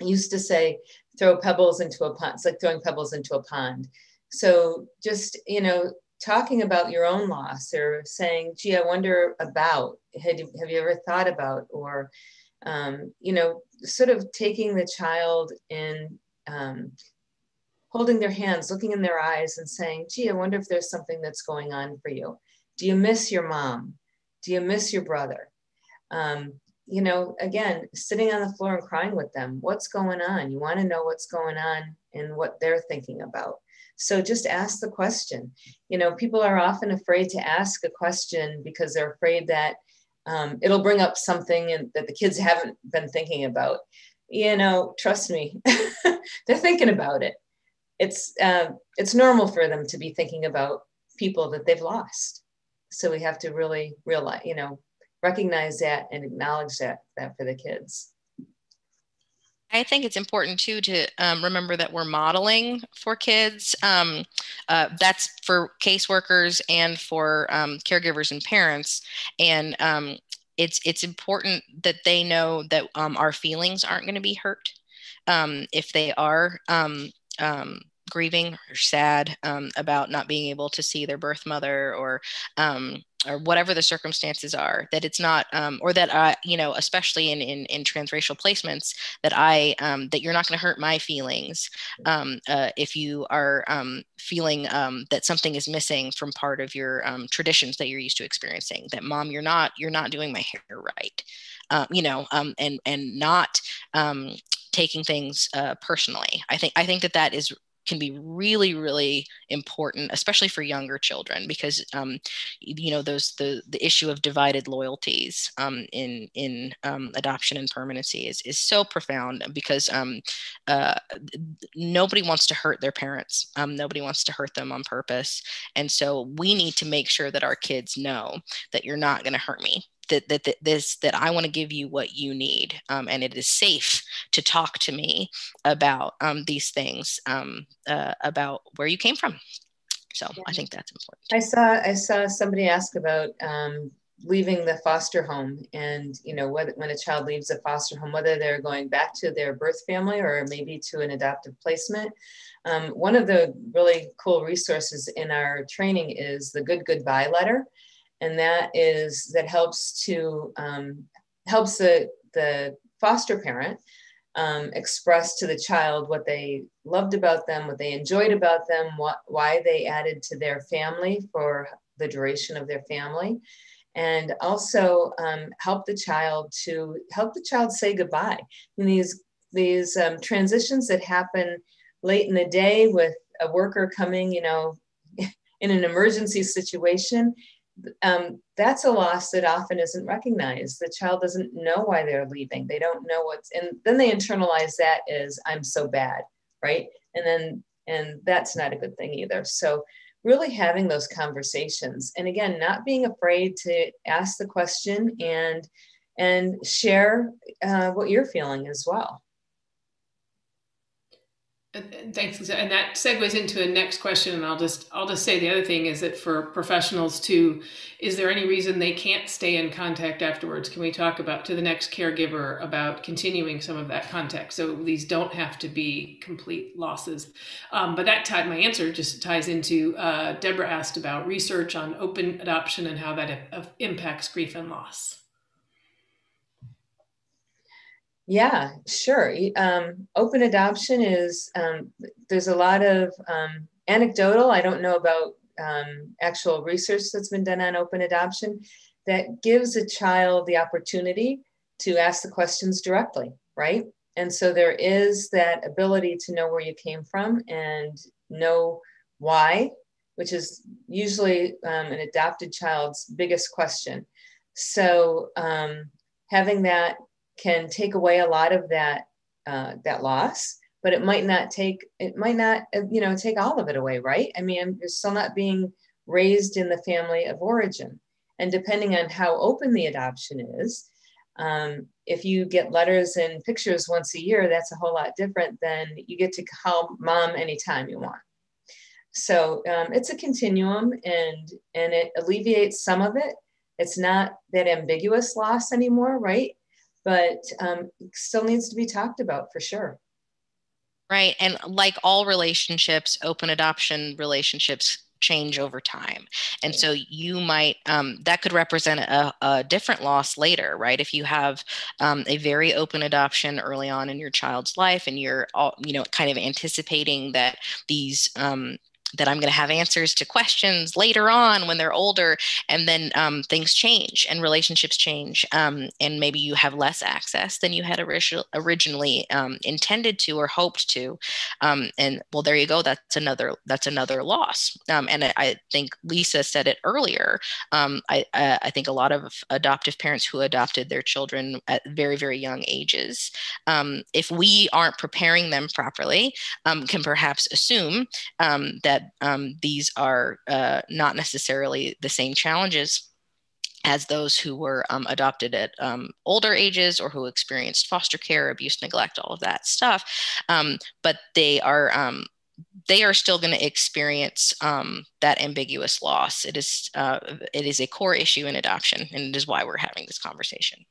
used to say, "Throw pebbles into a pond." It's like throwing pebbles into a pond. So just you know, talking about your own loss or saying, gee, I wonder about, have you, have you ever thought about, or, um, you know, sort of taking the child and um, holding their hands, looking in their eyes and saying, gee, I wonder if there's something that's going on for you. Do you miss your mom? Do you miss your brother? Um, you know, again, sitting on the floor and crying with them. What's going on? You want to know what's going on and what they're thinking about. So just ask the question. You know, people are often afraid to ask a question because they're afraid that um, it'll bring up something and, that the kids haven't been thinking about. You know, trust me, they're thinking about it. It's uh, it's normal for them to be thinking about people that they've lost. So we have to really realize, you know, recognize that and acknowledge that that for the kids. I think it's important too to um, remember that we're modeling for kids. Um, uh, that's for caseworkers and for um, caregivers and parents. And um, it's it's important that they know that um, our feelings aren't going to be hurt um, if they are grieving or sad um, about not being able to see their birth mother or um, or whatever the circumstances are that it's not um, or that i you know especially in in, in transracial placements that i um, that you're not going to hurt my feelings um, uh, if you are um, feeling um, that something is missing from part of your um, traditions that you're used to experiencing that mom you're not you're not doing my hair right uh, you know and and not taking things uh, personally. I think i think that that is can be really really important especially for younger children because um, you know those the the issue of divided loyalties um, in in um, adoption and permanency is is so profound because um, uh, nobody wants to hurt their parents. Um, nobody wants to hurt them on purpose. And so we need to make sure that our kids know that you're not going to hurt me that that, that this that I want to give you what you need, um, and it is safe to talk to me about um, these things um, uh, about where you came from. So yeah. I think that's important. I saw I saw somebody ask about um, leaving the foster home, and you know whether when a child leaves a foster home, whether they're going back to their birth family or maybe to an adoptive placement. Um, one of the really cool resources in our training is the Good Goodbye letter and that is that helps to um, helps the the foster parent um, express to the child what they loved about them, what they enjoyed about them, what why they added to their family for the duration of their family, and also um, help the child to help the child say goodbye. And these these um, transitions that happen late in the day with a worker coming, you know, in an emergency situation um, that's a loss that often isn't recognized. The child doesn't know why they're leaving. They don't know what's, and then they internalize that as I'm so bad, right? And then, and that's not a good thing either. So, really having those conversations, and again, not being afraid to ask the question and and share uh, what you're feeling as well. Thanks, Lisa. And that segues into a next question. And I'll just I'll just say the other thing is that for professionals too, is there any reason they can't stay in contact afterwards? Can we talk about to the next caregiver about continuing some of that contact? So these don't have to be complete losses. Um, but that tied my answer just ties into uh, Deborah asked about research on open adoption and how that uh, impacts grief and loss. Yeah, sure. Um, open adoption is, um, there's a lot of um, anecdotal, I don't know about um, actual research that's been done on open adoption, that gives a child the opportunity to ask the questions directly, right? And so there is that ability to know where you came from and know why, which is usually um, an adopted child's biggest question. So um, having that can take away a lot of that uh, that loss but it might not take it might not uh, you know take all of it away right? I mean you're still not being raised in the family of origin. And depending on how open the adoption is um, if you get letters and pictures once a year that's a whole lot different than you get to call mom anytime you want. So um, it's a continuum and and it alleviates some of it. It's not that ambiguous loss anymore right but um, still needs to be talked about for sure. Right. And like all relationships, open adoption relationships change over time. And so you might, um, that could represent a, a, different loss later, right? If you have um, a very open adoption early on in your child's life and you're all, you know, kind of anticipating that these, um, that I'm going to have answers to questions later on when they're older, and then um, things change and relationships change, um, and maybe you have less access than you had original, originally um, intended to or hoped to, um, and well, there you go. That's another that's another loss. Um, and I, I, think Lisa said it earlier. Um, I I think a lot of adoptive parents who adopted their children at very very young ages, if we aren't preparing them properly, can perhaps assume that um, these are uh, not necessarily the same challenges as those who were um, adopted at um, older ages or who experienced foster care, abuse, neglect, all of that stuff. Um, but they are um, they are still going to experience um, that ambiguous loss. It is uh, it is a core issue in adoption, and it is why we're having this conversation.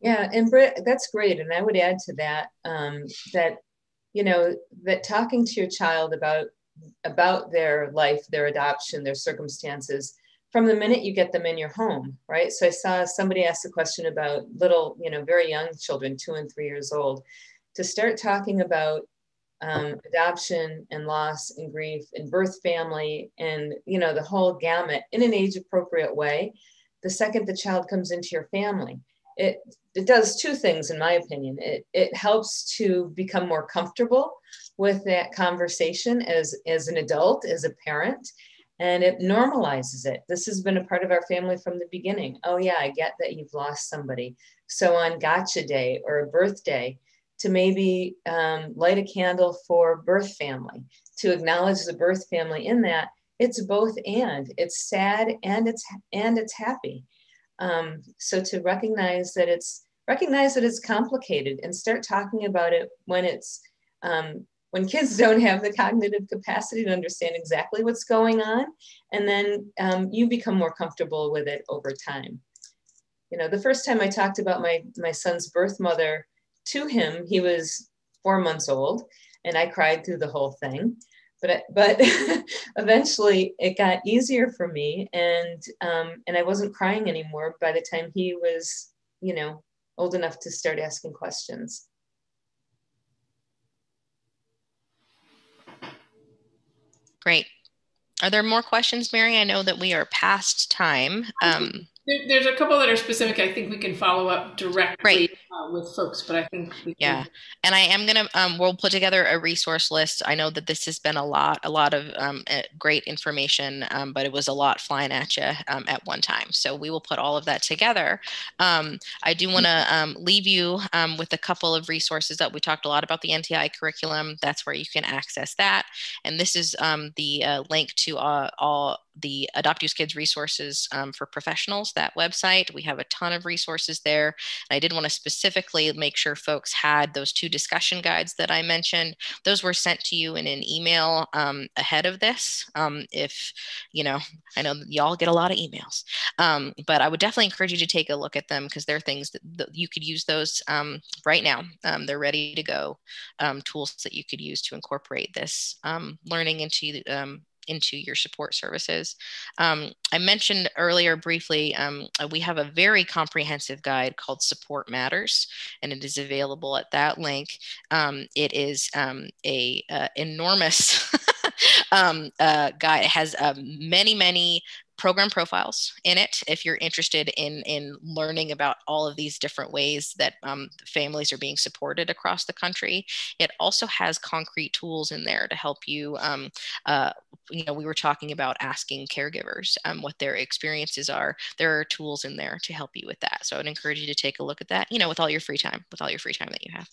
Yeah, and Britt, that's great. And I would add to that um, that you know that talking to your child about about their life, their adoption, their circumstances from the minute you get them in your home, right? So I saw somebody ask a question about little, you know, very young children, two and three years old, to start talking about um, adoption and loss and grief and birth family and you know the whole gamut in an age appropriate way the second the child comes into your family it it does two things in my opinion it it helps to become more comfortable with that conversation as as an adult as a parent and it normalizes it this has been a part of our family from the beginning oh yeah i get that you've lost somebody so on gotcha day or a birthday to maybe um, light a candle for birth family, to acknowledge the birth family in that. It's both and it's sad and it's and it's happy. Um, so to recognize that it's recognize that it's complicated and start talking about it when it's um, when kids don't have the cognitive capacity to understand exactly what's going on, and then um, you become more comfortable with it over time. You know, the first time I talked about my my son's birth mother to him, he was four months old, and I cried through the whole thing. But but eventually, it got easier for me, and um, and I wasn't crying anymore by the time he was, you know, old enough to start asking questions. Great. Are there more questions, Mary? I know that we are past time. Um, there's a couple that are specific. I think we can follow up directly right. uh, with folks, but I think yeah. And I am gonna um, we'll put together a resource list. I know that this has been a lot, a lot of um, eh, great information, um, but it was a lot flying at you um, at one time. So we will put all of that together. Um, I do want to um, leave you with a couple of resources that we talked a lot about the NTI curriculum. That's where you can access that. And this is the uh, link to uh, all the AdoptUSKids resources um, for professionals, that website. We have a ton of resources there. And I did want to specifically make sure folks had those two discussion guides that I mentioned. Those were sent to you in an email um, ahead of this. Um, if, you know, I know y'all get a lot of emails, um, but I would definitely encourage you to take a look at them because they're things that, that, you could use those um, right now. Um, they're ready to go tools that you could use to incorporate this learning into into your support services. Um, I mentioned earlier briefly, um, uh, we have a very comprehensive guide called Support Matters, and it is available at that link. Um, it is um, a uh, enormous um, uh, guide. It has uh, many, many program profiles in it if you're interested in in learning about all of these different ways that um, families are being supported across the country. It also has concrete tools in there to help you um, uh, you know we were talking about asking caregivers um, what their experiences are. There are tools in there to help you with that. So i'd encourage you to take a look at that you know with all your free time with all your free time that you have.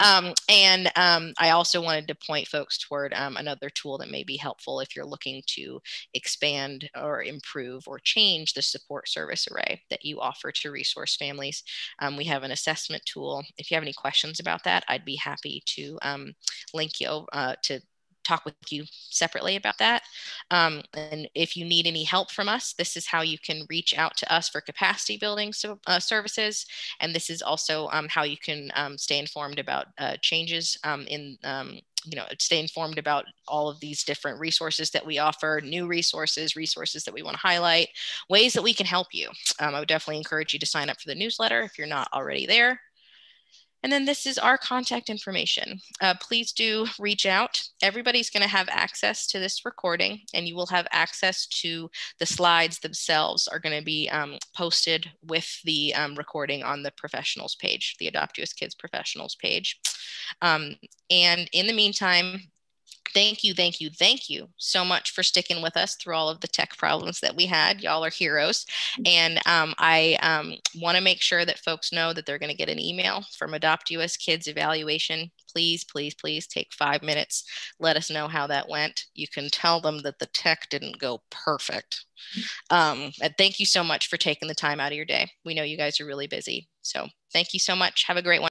Um, and um, i also wanted to point folks toward um, another tool that may be helpful if you're looking to expand or improve improve or change the support service array that you offer to resource families. Um, we have an assessment tool. If you have any questions about that, I'd be happy to um, link you uh, to talk with you separately about that. Um, and if you need any help from us, this is how you can reach out to us for capacity building so, uh, services. And this is also um, how you can um, stay informed about uh, changes um, in um, you know stay informed about all of these different resources that we offer new resources resources that we want to highlight ways that we can help you. Um, i would definitely encourage you to sign up for the newsletter if you're not already there and then this is our contact information. Uh, please do reach out. Everybody's going to have access to this recording, and you will have access to the slides themselves are going to be um, posted with the um, recording on the professionals page, the Adopt Kids professionals page. Um, and in the meantime, Thank you, thank you, thank you so much for sticking with us through all of the tech problems that we had. Y'all are heroes. And um, I um, want to make sure that folks know that they're going to get an email from AdoptUSKids Evaluation. Please, please, please take five minutes. Let us know how that went. You can tell them that the tech didn't go perfect. Um, and thank you so much for taking the time out of your day. We know you guys are really busy. So thank you so much. Have a great one.